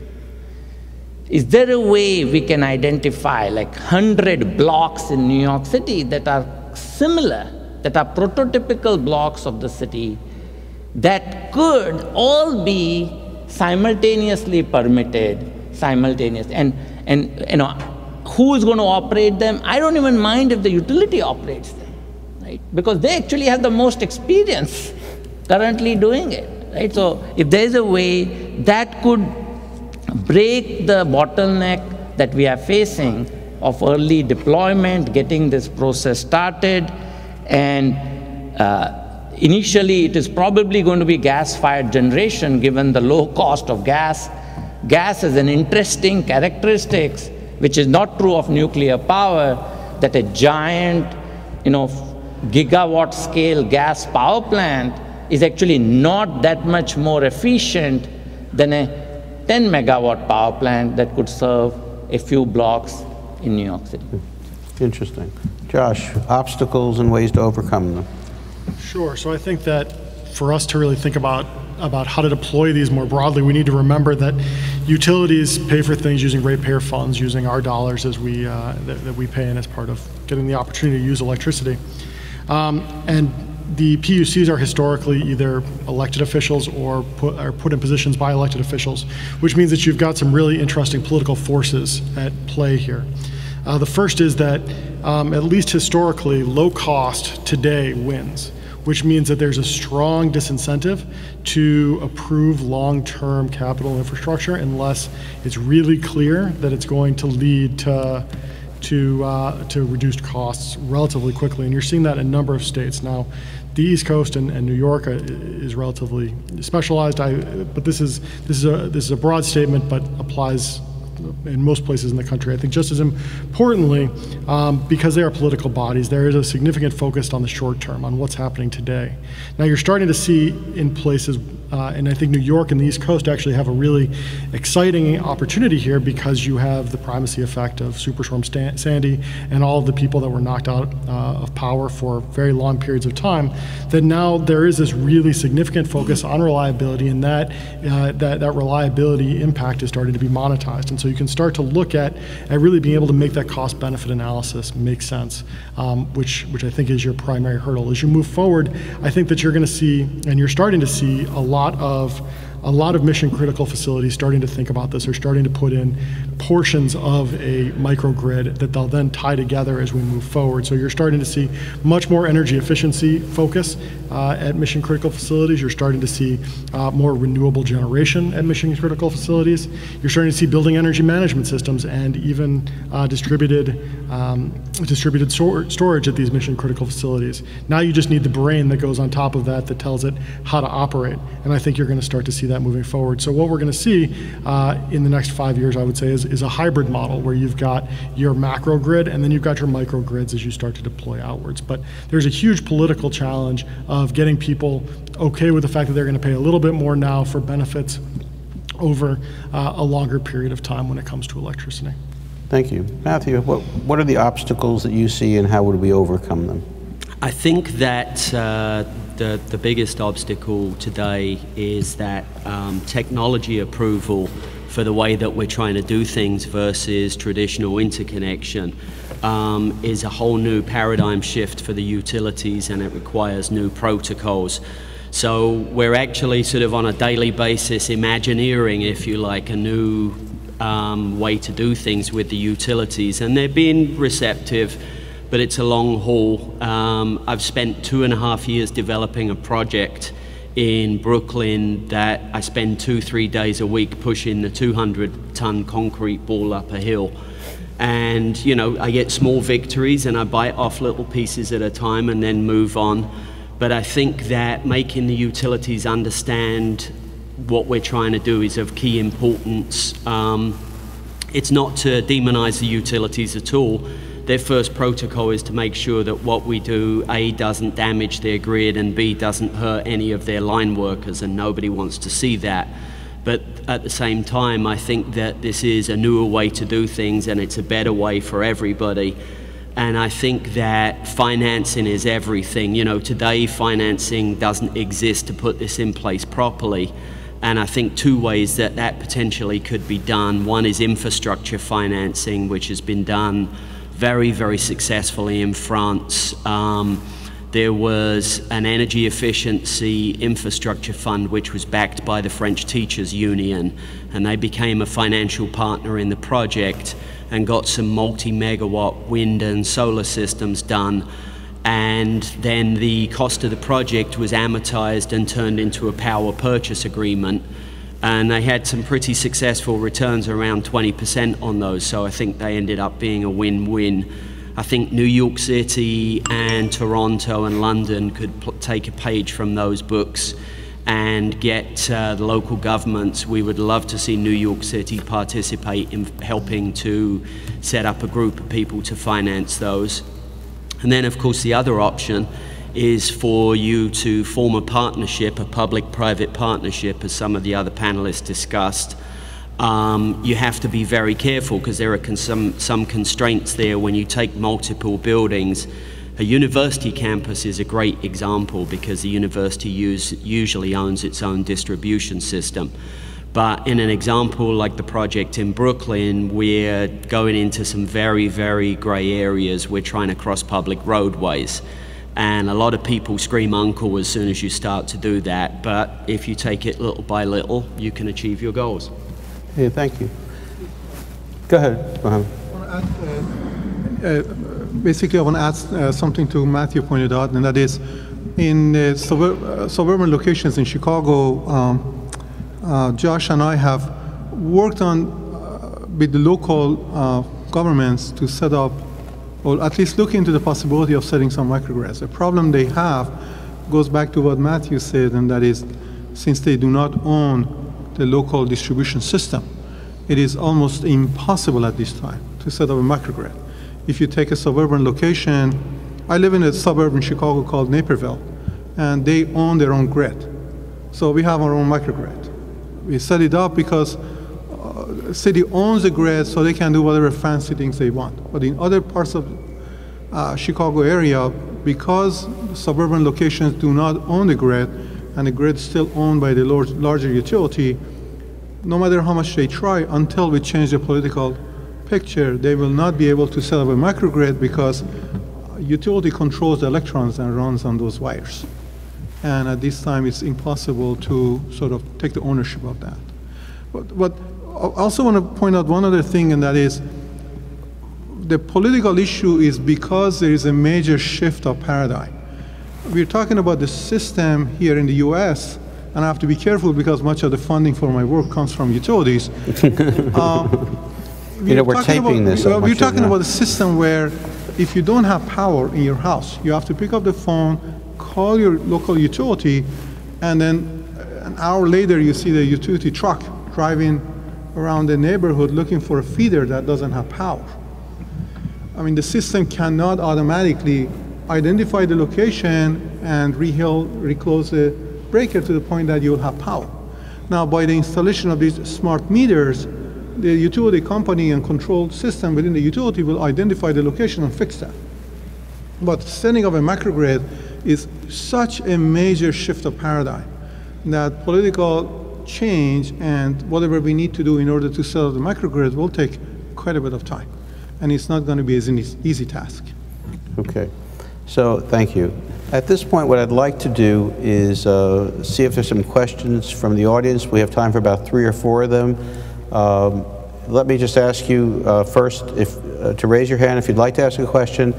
Speaker 3: Is there a way we can identify like 100 blocks in New York City that are similar, that are prototypical blocks of the city, that could all be simultaneously permitted, simultaneous, and, and you know, who is going to operate them? I don't even mind if the utility operates them, right? Because they actually have the most experience currently doing it, right? So if there is a way that could break the bottleneck that we are facing of early deployment, getting this process started, and uh, initially it is probably going to be gas-fired generation given the low cost of gas. Gas is an interesting characteristics which is not true of nuclear power, that a giant, you know, gigawatt scale gas power plant is actually not that much more efficient than a 10 megawatt power plant that could serve a few blocks in New York City.
Speaker 1: Interesting. Josh, obstacles and ways to overcome them.
Speaker 4: Sure. So I think that for us to really think about about how to deploy these more broadly, we need to remember that utilities pay for things using ratepayer funds, using our dollars as we uh, that, that, we pay in as part of getting the opportunity to use electricity. Um, and the PUCs are historically either elected officials or put, are put in positions by elected officials, which means that you've got some really interesting political forces at play here. Uh, the first is that, um, at least historically, low cost today wins which means that there's a strong disincentive to approve long-term capital infrastructure unless it's really clear that it's going to lead to to uh, to reduced costs relatively quickly, and you're seeing that in a number of states now. The East Coast and, and New York uh, is relatively specialized, I, but this is this is a this is a broad statement, but applies in most places in the country. I think just as importantly, um, because they are political bodies, there is a significant focus on the short term, on what's happening today. Now you're starting to see in places uh, and I think New York and the East Coast actually have a really exciting opportunity here because you have the primacy effect of Superstorm Stan Sandy and all of the people that were knocked out uh, of power for very long periods of time. That now there is this really significant focus on reliability, and that uh, that that reliability impact is starting to be monetized. And so you can start to look at at really being able to make that cost benefit analysis make sense, um, which which I think is your primary hurdle. As you move forward, I think that you're going to see, and you're starting to see a lot lot of a lot of mission critical facilities starting to think about this are starting to put in portions of a microgrid that they'll then tie together as we move forward. So you're starting to see much more energy efficiency focus uh, at mission critical facilities. You're starting to see uh, more renewable generation at mission critical facilities. You're starting to see building energy management systems and even uh, distributed um, distributed storage at these mission critical facilities. Now you just need the brain that goes on top of that that tells it how to operate. And I think you're going to start to see that moving forward. So what we're going to see uh, in the next five years, I would say, is, is a hybrid model where you've got your macro grid and then you've got your micro grids as you start to deploy outwards. But there's a huge political challenge of getting people okay with the fact that they're going to pay a little bit more now for benefits over uh, a longer period of time when it comes to electricity.
Speaker 1: Thank you. Matthew, what, what are the obstacles that you see and how would we overcome them?
Speaker 5: I think that uh, the, the biggest obstacle today is that um, technology approval for the way that we're trying to do things versus traditional interconnection um, is a whole new paradigm shift for the utilities and it requires new protocols. So we're actually sort of on a daily basis imagineering, if you like, a new um, way to do things with the utilities, and they're being receptive, but it's a long haul. Um, I've spent two and a half years developing a project in Brooklyn that I spend two, three days a week pushing the 200 ton concrete ball up a hill. And, you know, I get small victories and I bite off little pieces at a time and then move on. But I think that making the utilities understand what we're trying to do is of key importance. Um, it's not to demonize the utilities at all. Their first protocol is to make sure that what we do, A, doesn't damage their grid, and B, doesn't hurt any of their line workers, and nobody wants to see that. But at the same time, I think that this is a newer way to do things, and it's a better way for everybody. And I think that financing is everything. You know, today financing doesn't exist to put this in place properly. And I think two ways that that potentially could be done. One is infrastructure financing, which has been done very, very successfully in France. Um, there was an energy efficiency infrastructure fund which was backed by the French Teachers Union, and they became a financial partner in the project and got some multi megawatt wind and solar systems done and then the cost of the project was amortized and turned into a power purchase agreement. And they had some pretty successful returns around 20% on those, so I think they ended up being a win win. I think New York City and Toronto and London could take a page from those books and get uh, the local governments. We would love to see New York City participate in helping to set up a group of people to finance those. And then, of course, the other option is for you to form a partnership, a public private partnership, as some of the other panelists discussed. Um, you have to be very careful because there are some, some constraints there when you take multiple buildings. A university campus is a great example because the university use, usually owns its own distribution system. But in an example like the project in Brooklyn, we're going into some very, very grey areas. We're trying to cross public roadways. And a lot of people scream uncle as soon as you start to do that. But if you take it little by little, you can achieve your goals.
Speaker 1: Yeah, thank you. Go ahead. Go ahead.
Speaker 2: Uh, uh, basically, I want to add uh, something to Matthew pointed out, and that is in suburb uh, suburban locations in Chicago, um, uh, Josh and I have worked on uh, with the local uh, governments to set up, or at least look into the possibility of setting some microgrids. The problem they have goes back to what Matthew said, and that is, since they do not own the local distribution system, it is almost impossible at this time to set up a microgrid. If you take a suburban location, I live in a suburb in Chicago called Naperville, and they own their own grid. So we have our own microgrid. We set it up because city owns the grid so they can do whatever fancy things they want. But in other parts of uh, Chicago area, because suburban locations do not own the grid, and the grid is still owned by the large, larger utility, no matter how much they try, until we change the political picture, they will not be able to set up a microgrid because utility controls the electrons and runs on those wires and at this time it's impossible to sort of take the ownership of that. But, but also want to point out one other thing, and that is the political issue is because there is a major shift of paradigm. We're talking about the system here in the US, and I have to be careful because much of the funding for my work comes from utilities.
Speaker 1: um, you know, we're taping
Speaker 2: about,
Speaker 1: this.
Speaker 2: we're talking about a system where if you don't have power in your house, you have to pick up the phone, call your local utility, and then an hour later you see the utility truck driving around the neighborhood looking for a feeder that doesn't have power. I mean, the system cannot automatically identify the location and reclose the breaker to the point that you'll have power. Now, by the installation of these smart meters, the utility company and control system within the utility will identify the location and fix that. But setting up a microgrid is such a major shift of paradigm that political change and whatever we need to do in order to set up the microgrid will take quite a bit of time. And it's not going to be an easy, task.
Speaker 1: Okay. So, thank you. At this point, what I'd like to do is uh, see if there's some questions from the audience. We have time for about three or four of them. Um, let me just ask you uh, first if, uh, to raise your hand if you'd like to ask a question.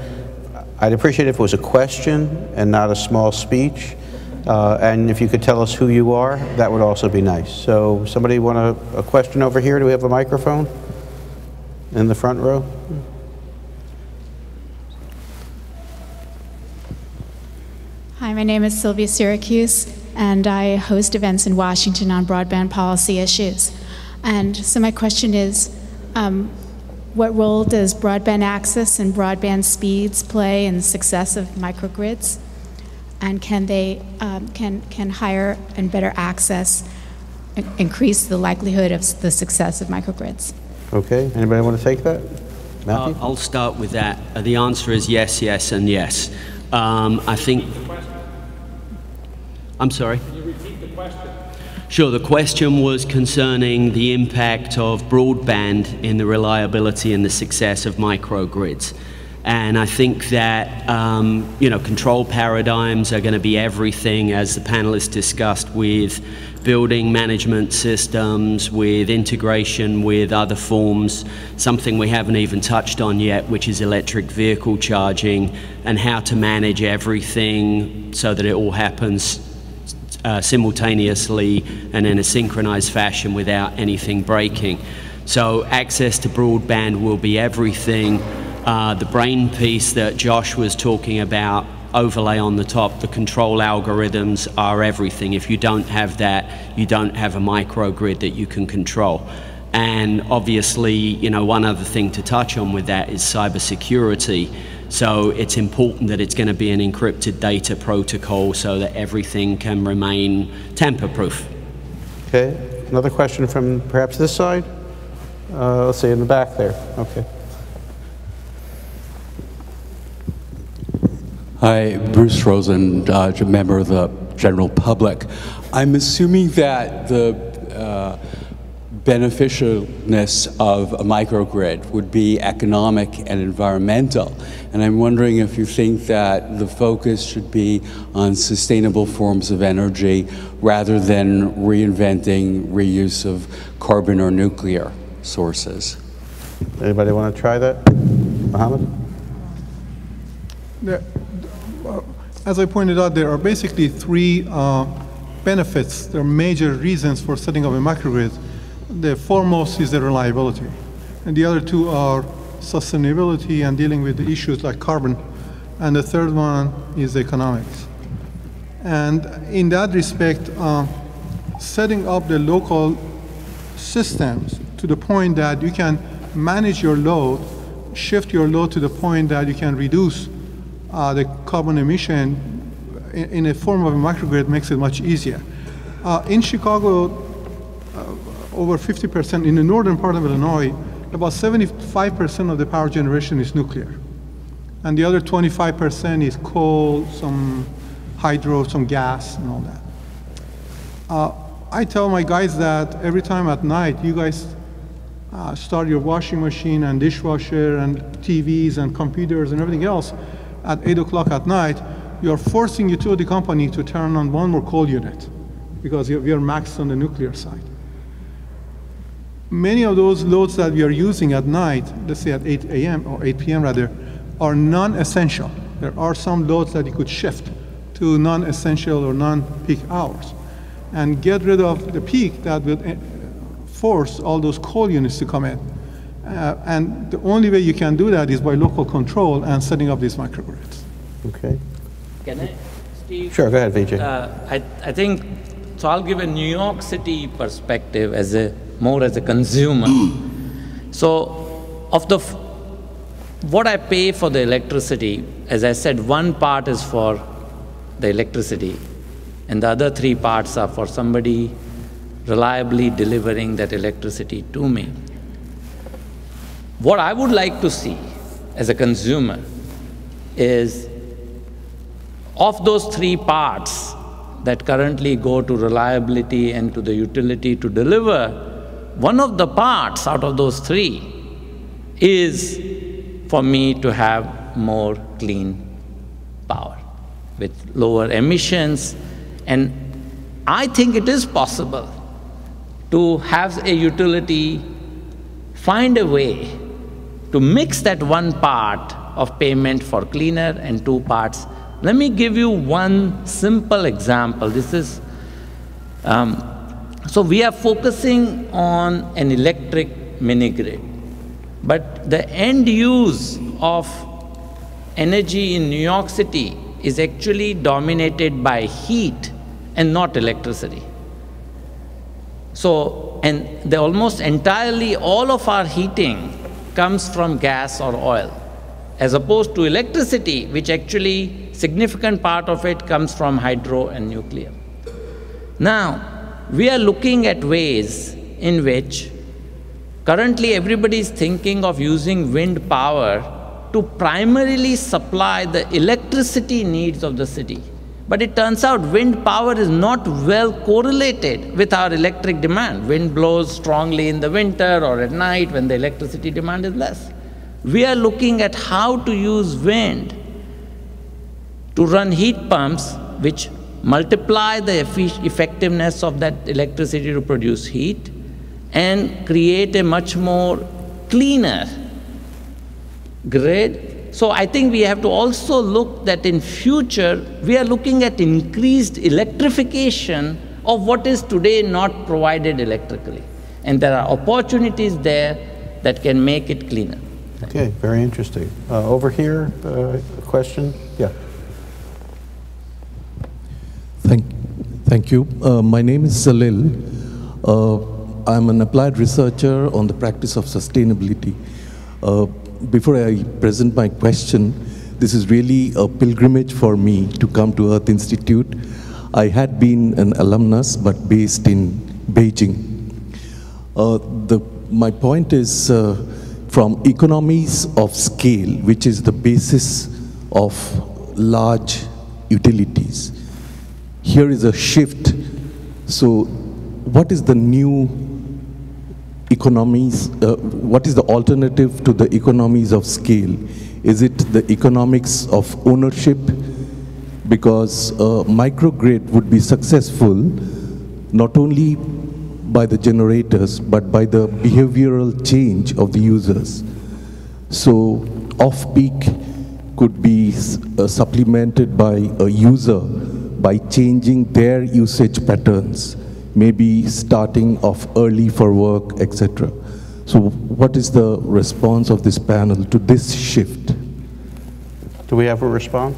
Speaker 1: I'd appreciate if it was a question and not a small speech. Uh, and if you could tell us who you are, that would also be nice. So, somebody want a, a question over here? Do we have a microphone in the front row?
Speaker 6: Hi, my name is Sylvia Syracuse, and I host events in Washington on broadband policy issues. And so my question is, um, what role does broadband access and broadband speeds play in the success of microgrids? And can they, um, can, can higher and better access increase the likelihood of the success of microgrids?
Speaker 1: Okay, anybody want to take that? Matthew?
Speaker 5: Uh, I'll start with that. Uh, the answer is yes, yes, and yes. Um, I think. I'm sorry. Can you repeat the question? Sure. The question was concerning the impact of broadband in the reliability and the success of microgrids. And I think that um, you know control paradigms are going to be everything, as the panelists discussed, with building management systems, with integration with other forms. Something we haven't even touched on yet, which is electric vehicle charging, and how to manage everything so that it all happens uh, simultaneously and in a synchronized fashion without anything breaking. So access to broadband will be everything. Uh, the brain piece that Josh was talking about, overlay on the top, the control algorithms are everything. If you don't have that, you don't have a microgrid that you can control. And obviously, you know, one other thing to touch on with that is cybersecurity. So it's important that it's going to be an encrypted data protocol so that everything can remain tamper-proof.
Speaker 1: Okay, another question from perhaps this side? Uh, let's see, in the back there. Okay.
Speaker 7: Hi, Bruce Rosen, uh, a member of the general public. I'm assuming that the uh, beneficialness of a microgrid would be economic and environmental. And I'm wondering if you think that the focus should be on sustainable forms of energy rather than reinventing reuse of carbon or nuclear sources.
Speaker 1: Anybody want to try that? Mohammad?
Speaker 2: There- uh, As I pointed out, there are basically three uh, benefits. There are major reasons for setting up a microgrid. The foremost is the reliability, and the other two are sustainability and dealing with the issues like carbon, and the third one is economics. And in that respect, uh, setting up the local systems to the point that you can manage your load, shift your load to the point that you can reduce uh, the carbon emission in, in a form of a microgrid makes it much easier. Uh, in Chicago, uh, over 50%, in the northern part of Illinois, about 75% of the power generation is nuclear. And the other 25% is coal, some hydro, some gas, and all that. Uh, I tell my guys that every time at night, you guys uh, start your washing machine and dishwasher and TVs and computers and everything else at 8 o'clock at night, you're forcing utility company to turn on one more coal unit because we are maxed on the nuclear side. Many of those loads that we are using at night, let's say at 8 a.m. or 8 p.m. rather, are non-essential. There are some loads that you could shift to non-essential or non-peak hours and get rid of the peak that would eh, force all those coal units to come in. Uh, and the only way you can do that is by local control and setting up these microgrids.
Speaker 1: Okay.
Speaker 3: Can I, Steve?
Speaker 1: Sure, go ahead, Vijay.
Speaker 3: Uh, I, I think, so I'll give a New York City perspective as a, more as a consumer. so, of the, f- what I pay for the electricity, as I said, one part is for the electricity, and the other three parts are for somebody reliably delivering that electricity to me. What I would like to see as a consumer is of those three parts, that currently go to reliability and to the utility to deliver, one of the parts out of those three is for me to have more clean power with lower emissions. And I think it is possible to have a utility find a way to mix that one part of payment for cleaner and two parts. Let me give you one simple example. This is, um, so we are focusing on an electric mini grid, but the end use of energy in New York City is actually dominated by heat and not electricity. So, and the almost entirely all of our heating comes from gas or oil, as opposed to electricity, which actually significant part of it comes from hydro and nuclear. Now, we are looking at ways in which currently everybody is thinking of using wind power to primarily supply the electricity needs of the city. But it turns out wind power is not well correlated with our electric demand. Wind blows strongly in the winter or at night when the electricity demand is less. We are looking at how to use wind to run heat pumps which multiply the effectiveness of that electricity to produce heat and create a much more cleaner grid. So I think we have to also look that in future, we are looking at increased electrification of what is today not provided electrically. And there are opportunities there that can make it cleaner.
Speaker 1: Okay, very interesting. Uh, over here, uh, a question? Yeah.
Speaker 8: Thank, thank you. Uh, my name is Salil. Uh, I'm an applied researcher on the practice of sustainability. Before I present my question, this is really a pilgrimage for me to come to Earth Institute. I had been an alumnus, but based in Beijing. Uh, the, my point is uh, from economies of scale, which is the basis of large utilities. Here is a shift. So what is the new economies, uh, what is the alternative to the economies of scale? Is it the economics of ownership? Because a microgrid would be successful not only by the generators, but by the behavioral change of the users. So off-peak could be uh, supplemented by a user by changing their usage patterns maybe starting off early for work, etc. So what is the response of this panel to this shift?
Speaker 1: Do we have a response?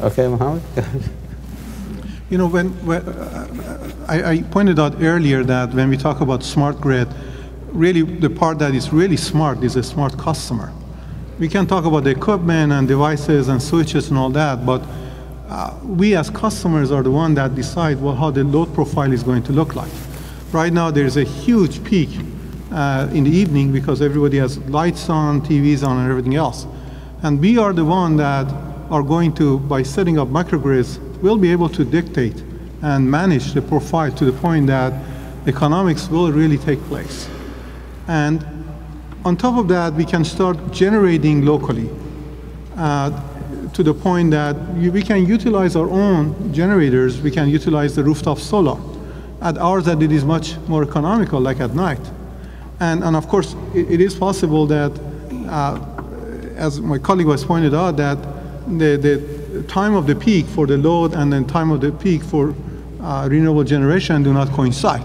Speaker 1: Okay, Mohammad?
Speaker 2: you know, when, when uh, I, I, pointed out earlier that when we talk about smart grid, really the part that is really smart is a smart customer. We can talk about the equipment and devices and switches and all that, but uh, we as customers are the one that decide well, how the load profile is going to look like. Right now there's a huge peak uh, in the evening because everybody has lights on, TVs on, and everything else. And we are the one that are going to, by setting up microgrids, will be able to dictate and manage the profile to the point that economics will really take place. And on top of that, we can start generating locally. Uh, to the point that we can utilize our own generators, we can utilize the rooftop solar. At hours that it is much more economical, like at night. And, and of course, it, it is possible that, uh, as my colleague was pointed out, that the, the time of the peak for the load and then time of the peak for uh, renewable generation do not coincide.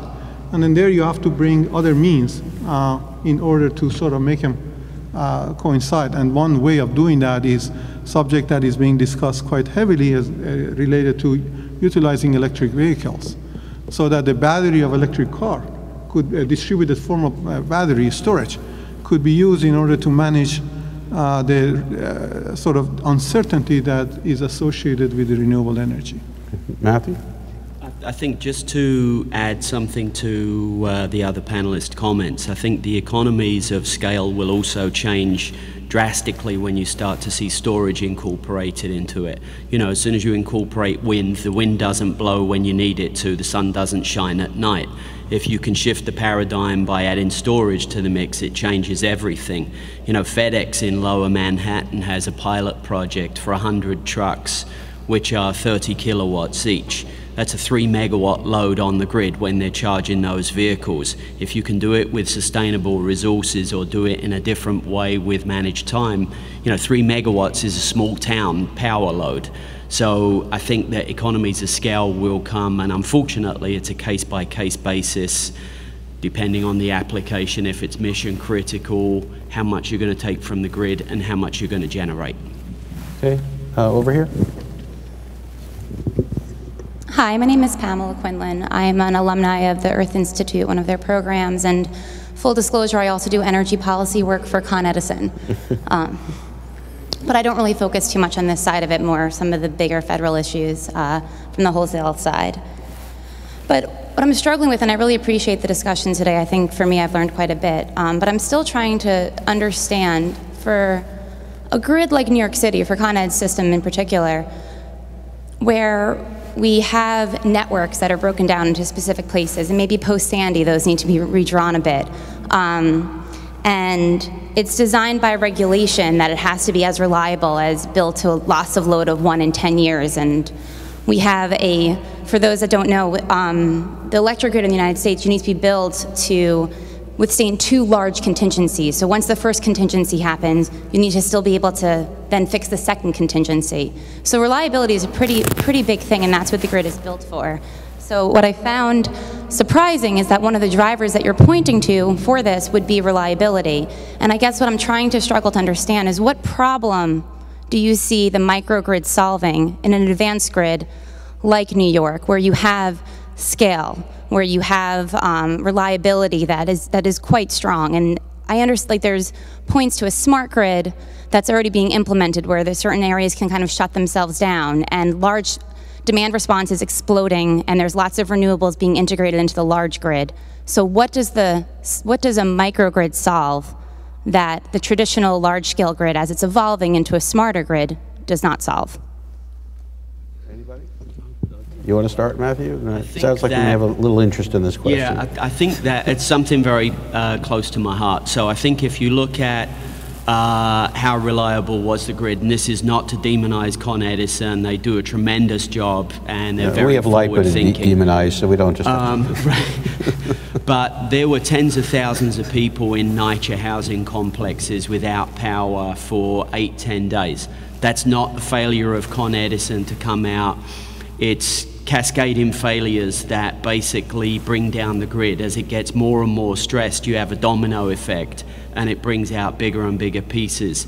Speaker 2: And then there you have to bring other means uh, in order to sort of make them uh, coincide. And one way of doing that is subject that is being discussed quite heavily uh, related to utilizing electric vehicles so that the battery of electric car could a distributed form of uh, battery storage could be used in order to manage uh, the uh, sort of uncertainty that is associated with renewable energy.
Speaker 1: Matthew?
Speaker 5: I think just to add something to uh, the other panelist comments, I think the economies of scale will also change drastically when you start to see storage incorporated into it. You know, as soon as you incorporate wind, the wind doesn't blow when you need it to, the sun doesn't shine at night. If you can shift the paradigm by adding storage to the mix, it changes everything. You know, FedEx in lower Manhattan has a pilot project for 100 trucks, which are 30 kilowatts each. That's a three megawatt load on the grid when they're charging those vehicles. If you can do it with sustainable resources or do it in a different way with managed time, you know, three megawatts is a small town power load. So I think that economies of scale will come, and unfortunately, it's a case by case basis, depending on the application, if it's mission critical, how much you're going to take from the grid, and how much you're going to generate.
Speaker 1: Okay, uh, over here.
Speaker 9: Hi, my name is Pamela Quinlan. I'm an alumni of the Earth Institute, one of their programs, and full disclosure, I also do energy policy work for Con Edison. um, but I don't really focus too much on this side of it, more some of the bigger federal issues uh, from the wholesale side. But what I'm struggling with, and I really appreciate the discussion today, I think for me I've learned quite a bit, um, but I'm still trying to understand for a grid like New York City, for Con Ed's system in particular, where we have networks that are broken down into specific places, and maybe post Sandy, those need to be redrawn a bit. Um, and it's designed by regulation that it has to be as reliable as built to a loss of load of one in 10 years. And we have a, for those that don't know, um, the electric grid in the United States, you need to be built to withstand two large contingencies. So once the first contingency happens, you need to still be able to then fix the second contingency. So reliability is a pretty, pretty big thing, and that's what the grid is built for. So what I found surprising is that one of the drivers that you're pointing to for this would be reliability. And I guess what I'm trying to struggle to understand is what problem do you see the microgrid solving in an advanced grid like New York, where you have scale, where you have um, reliability that is, that is quite strong. And I understand, like, there's points to a smart grid that's already being implemented where there's certain areas can kind of shut themselves down and large demand response is exploding and there's lots of renewables being integrated into the large grid. So what does the what does a microgrid solve that the traditional large scale grid as it's evolving into a smarter grid does not solve?
Speaker 1: You want to start, Matthew? No, sounds like you have a little interest in this question.
Speaker 5: Yeah, I, I think that it's something very uh, close to my heart. So I think if you look at uh, how reliable was the grid, and this is not to demonize Con Edison, they do a tremendous job, and they're
Speaker 1: Yeah,
Speaker 5: very
Speaker 1: we have
Speaker 5: forward
Speaker 1: and de-
Speaker 5: thinking.
Speaker 1: demonized, so we don't just.
Speaker 5: Um, right. but there were tens of thousands of people in NYCHA housing complexes without power for eight, ten days. That's not the failure of Con Edison to come out. It's cascading failures that basically bring down the grid. As it gets more and more stressed, you have a domino effect and it brings out bigger and bigger pieces.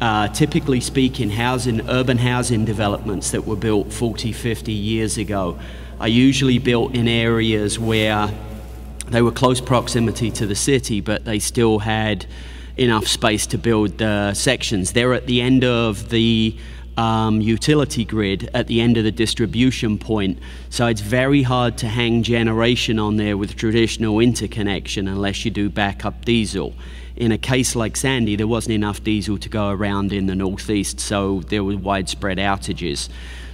Speaker 5: Uh, typically speaking, housing, urban housing developments that were built 40, 50 years ago are usually built in areas where they were close proximity to the city, but they still had enough space to build the sections. They're at the end of the um, utility grid, at the end of the distribution point, so it's very hard to hang generation on there with traditional interconnection unless you do backup diesel. In a case like Sandy, there wasn't enough diesel to go around in the northeast, so there were widespread outages.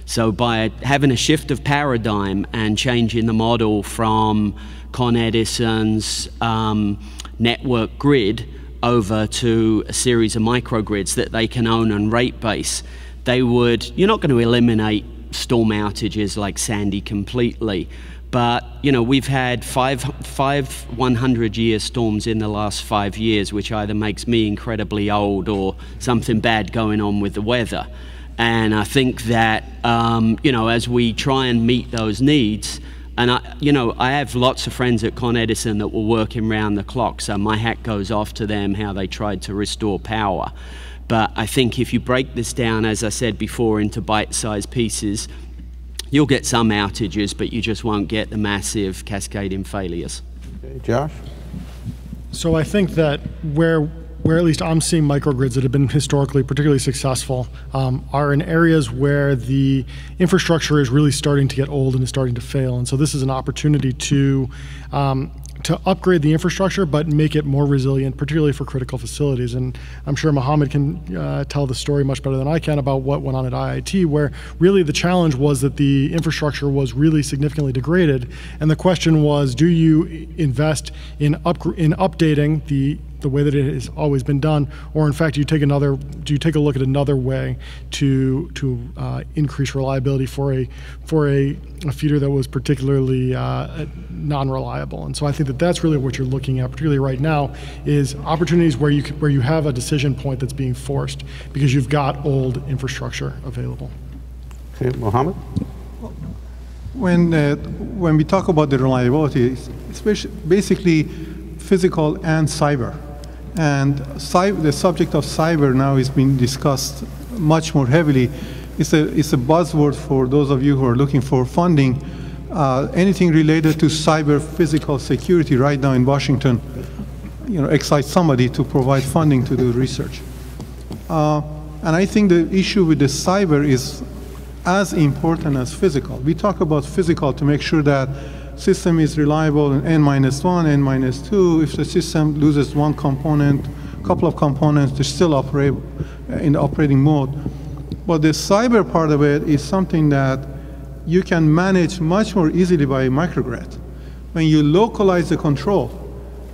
Speaker 5: So by having a shift of paradigm and changing the model from Con Edison's um, network grid over to a series of microgrids that they can own and rate base, they would, you're not going to eliminate storm outages like Sandy completely, but you know we've had five, five 100-year storms in the last five years, which either makes me incredibly old or something bad going on with the weather. And I think that, um, you know, as we try and meet those needs, and I, you know, I have lots of friends at Con Edison that were working round the clock, so my hat goes off to them how they tried to restore power. But I think if you break this down, as I said before, into bite-sized pieces, you'll get some outages, but you just won't get the massive cascading failures.
Speaker 1: Okay, Josh?
Speaker 4: So I think that where where at least I'm seeing microgrids that have been historically particularly successful um, are in areas where the infrastructure is really starting to get old and is starting to fail. And so this is an opportunity to um, to upgrade the infrastructure, but make it more resilient, particularly for critical facilities. And I'm sure Mohammad can uh, tell the story much better than I can about what went on at IIT, where really the challenge was that the infrastructure was really significantly degraded, and the question was, do you invest in up in updating the the way that it has always been done, or in fact, do you take another? Do you take a look at another way to to uh, increase reliability for a for a, a feeder that was particularly uh, non-reliable? And so I think that that's really what you're looking at, particularly right now, is opportunities where you c- where you have a decision point that's being forced because you've got old infrastructure available.
Speaker 1: Okay, Mohammad?
Speaker 2: When, uh, when we talk about the reliability, it's especially, basically physical and cyber. And the subject of cyber now is being discussed much more heavily. It's a, it's a buzzword for those of you who are looking for funding. Uh, anything related to cyber physical security right now in Washington, you know, excites somebody to provide funding to do research. Uh, and I think the issue with the cyber is as important as physical. We talk about physical to make sure that system is reliable in n minus one, n minus two. If the system loses one component, couple of components, they still operate in the operating mode. But the cyber part of it is something that you can manage much more easily by microgrid. When you localize the control,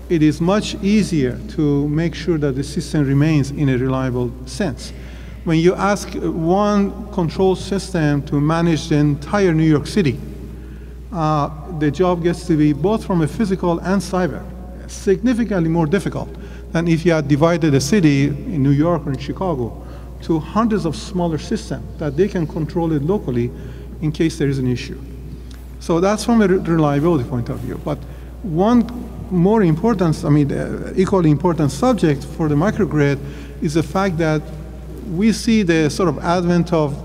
Speaker 2: it is much easier to make sure that the system remains in a reliable sense. When you ask one control system to manage the entire New York City, uh, the job gets to be both from a physical and cyber significantly more difficult than if you had divided a city in New York or in Chicago to hundreds of smaller systems that they can control it locally in case there is an issue. So that's from a reliability point of view. But one more important, I mean, uh, equally important subject for the microgrid is the fact that we see the sort of advent of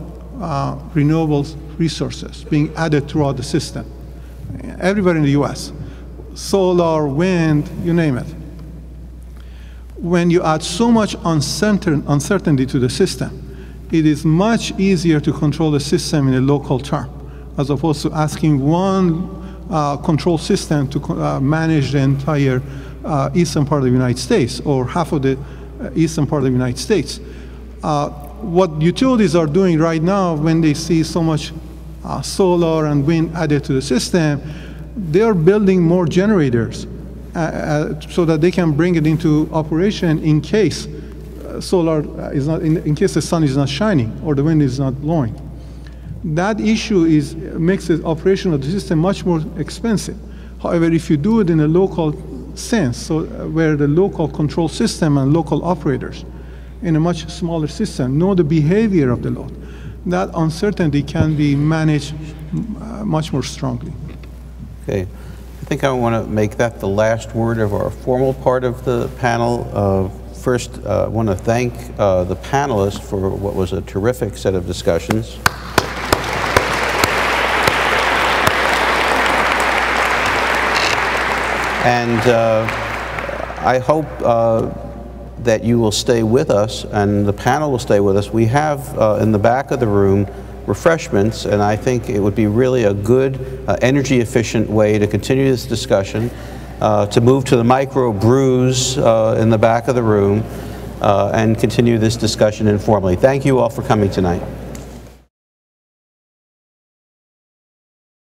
Speaker 2: uh, renewable resources being added throughout the system, everywhere in the US. Solar, wind, you name it. When you add so much uncertain, uncertainty to the system, it is much easier to control the system in a local term, as opposed to asking one uh, control system to uh, manage the entire uh, eastern part of the United States or half of the uh, eastern part of the United States. Uh, what utilities are doing right now when they see so much uh, solar and wind added to the system, they are building more generators uh, uh, so that they can bring it into operation in case uh, solar uh, is not, in, in case the sun is not shining or the wind is not blowing. That issue is, makes the operation of the system much more expensive. However, if you do it in a local sense, so where the local control system and local operators in a much smaller system know the behavior of the load, that uncertainty can be managed uh, much more strongly.
Speaker 1: Okay. I think I want to make that the last word of our formal part of the panel. Uh, First, uh, I want to thank uh, the panelists for what was a terrific set of discussions. And uh, I hope uh, that you will stay with us and the panel will stay with us. We have uh, in the back of the room refreshments, and I think it would be really a good, uh, energy efficient way to continue this discussion, uh, to move to the micro brews uh, in the back of the room uh, and continue this discussion informally. Thank you all for coming tonight.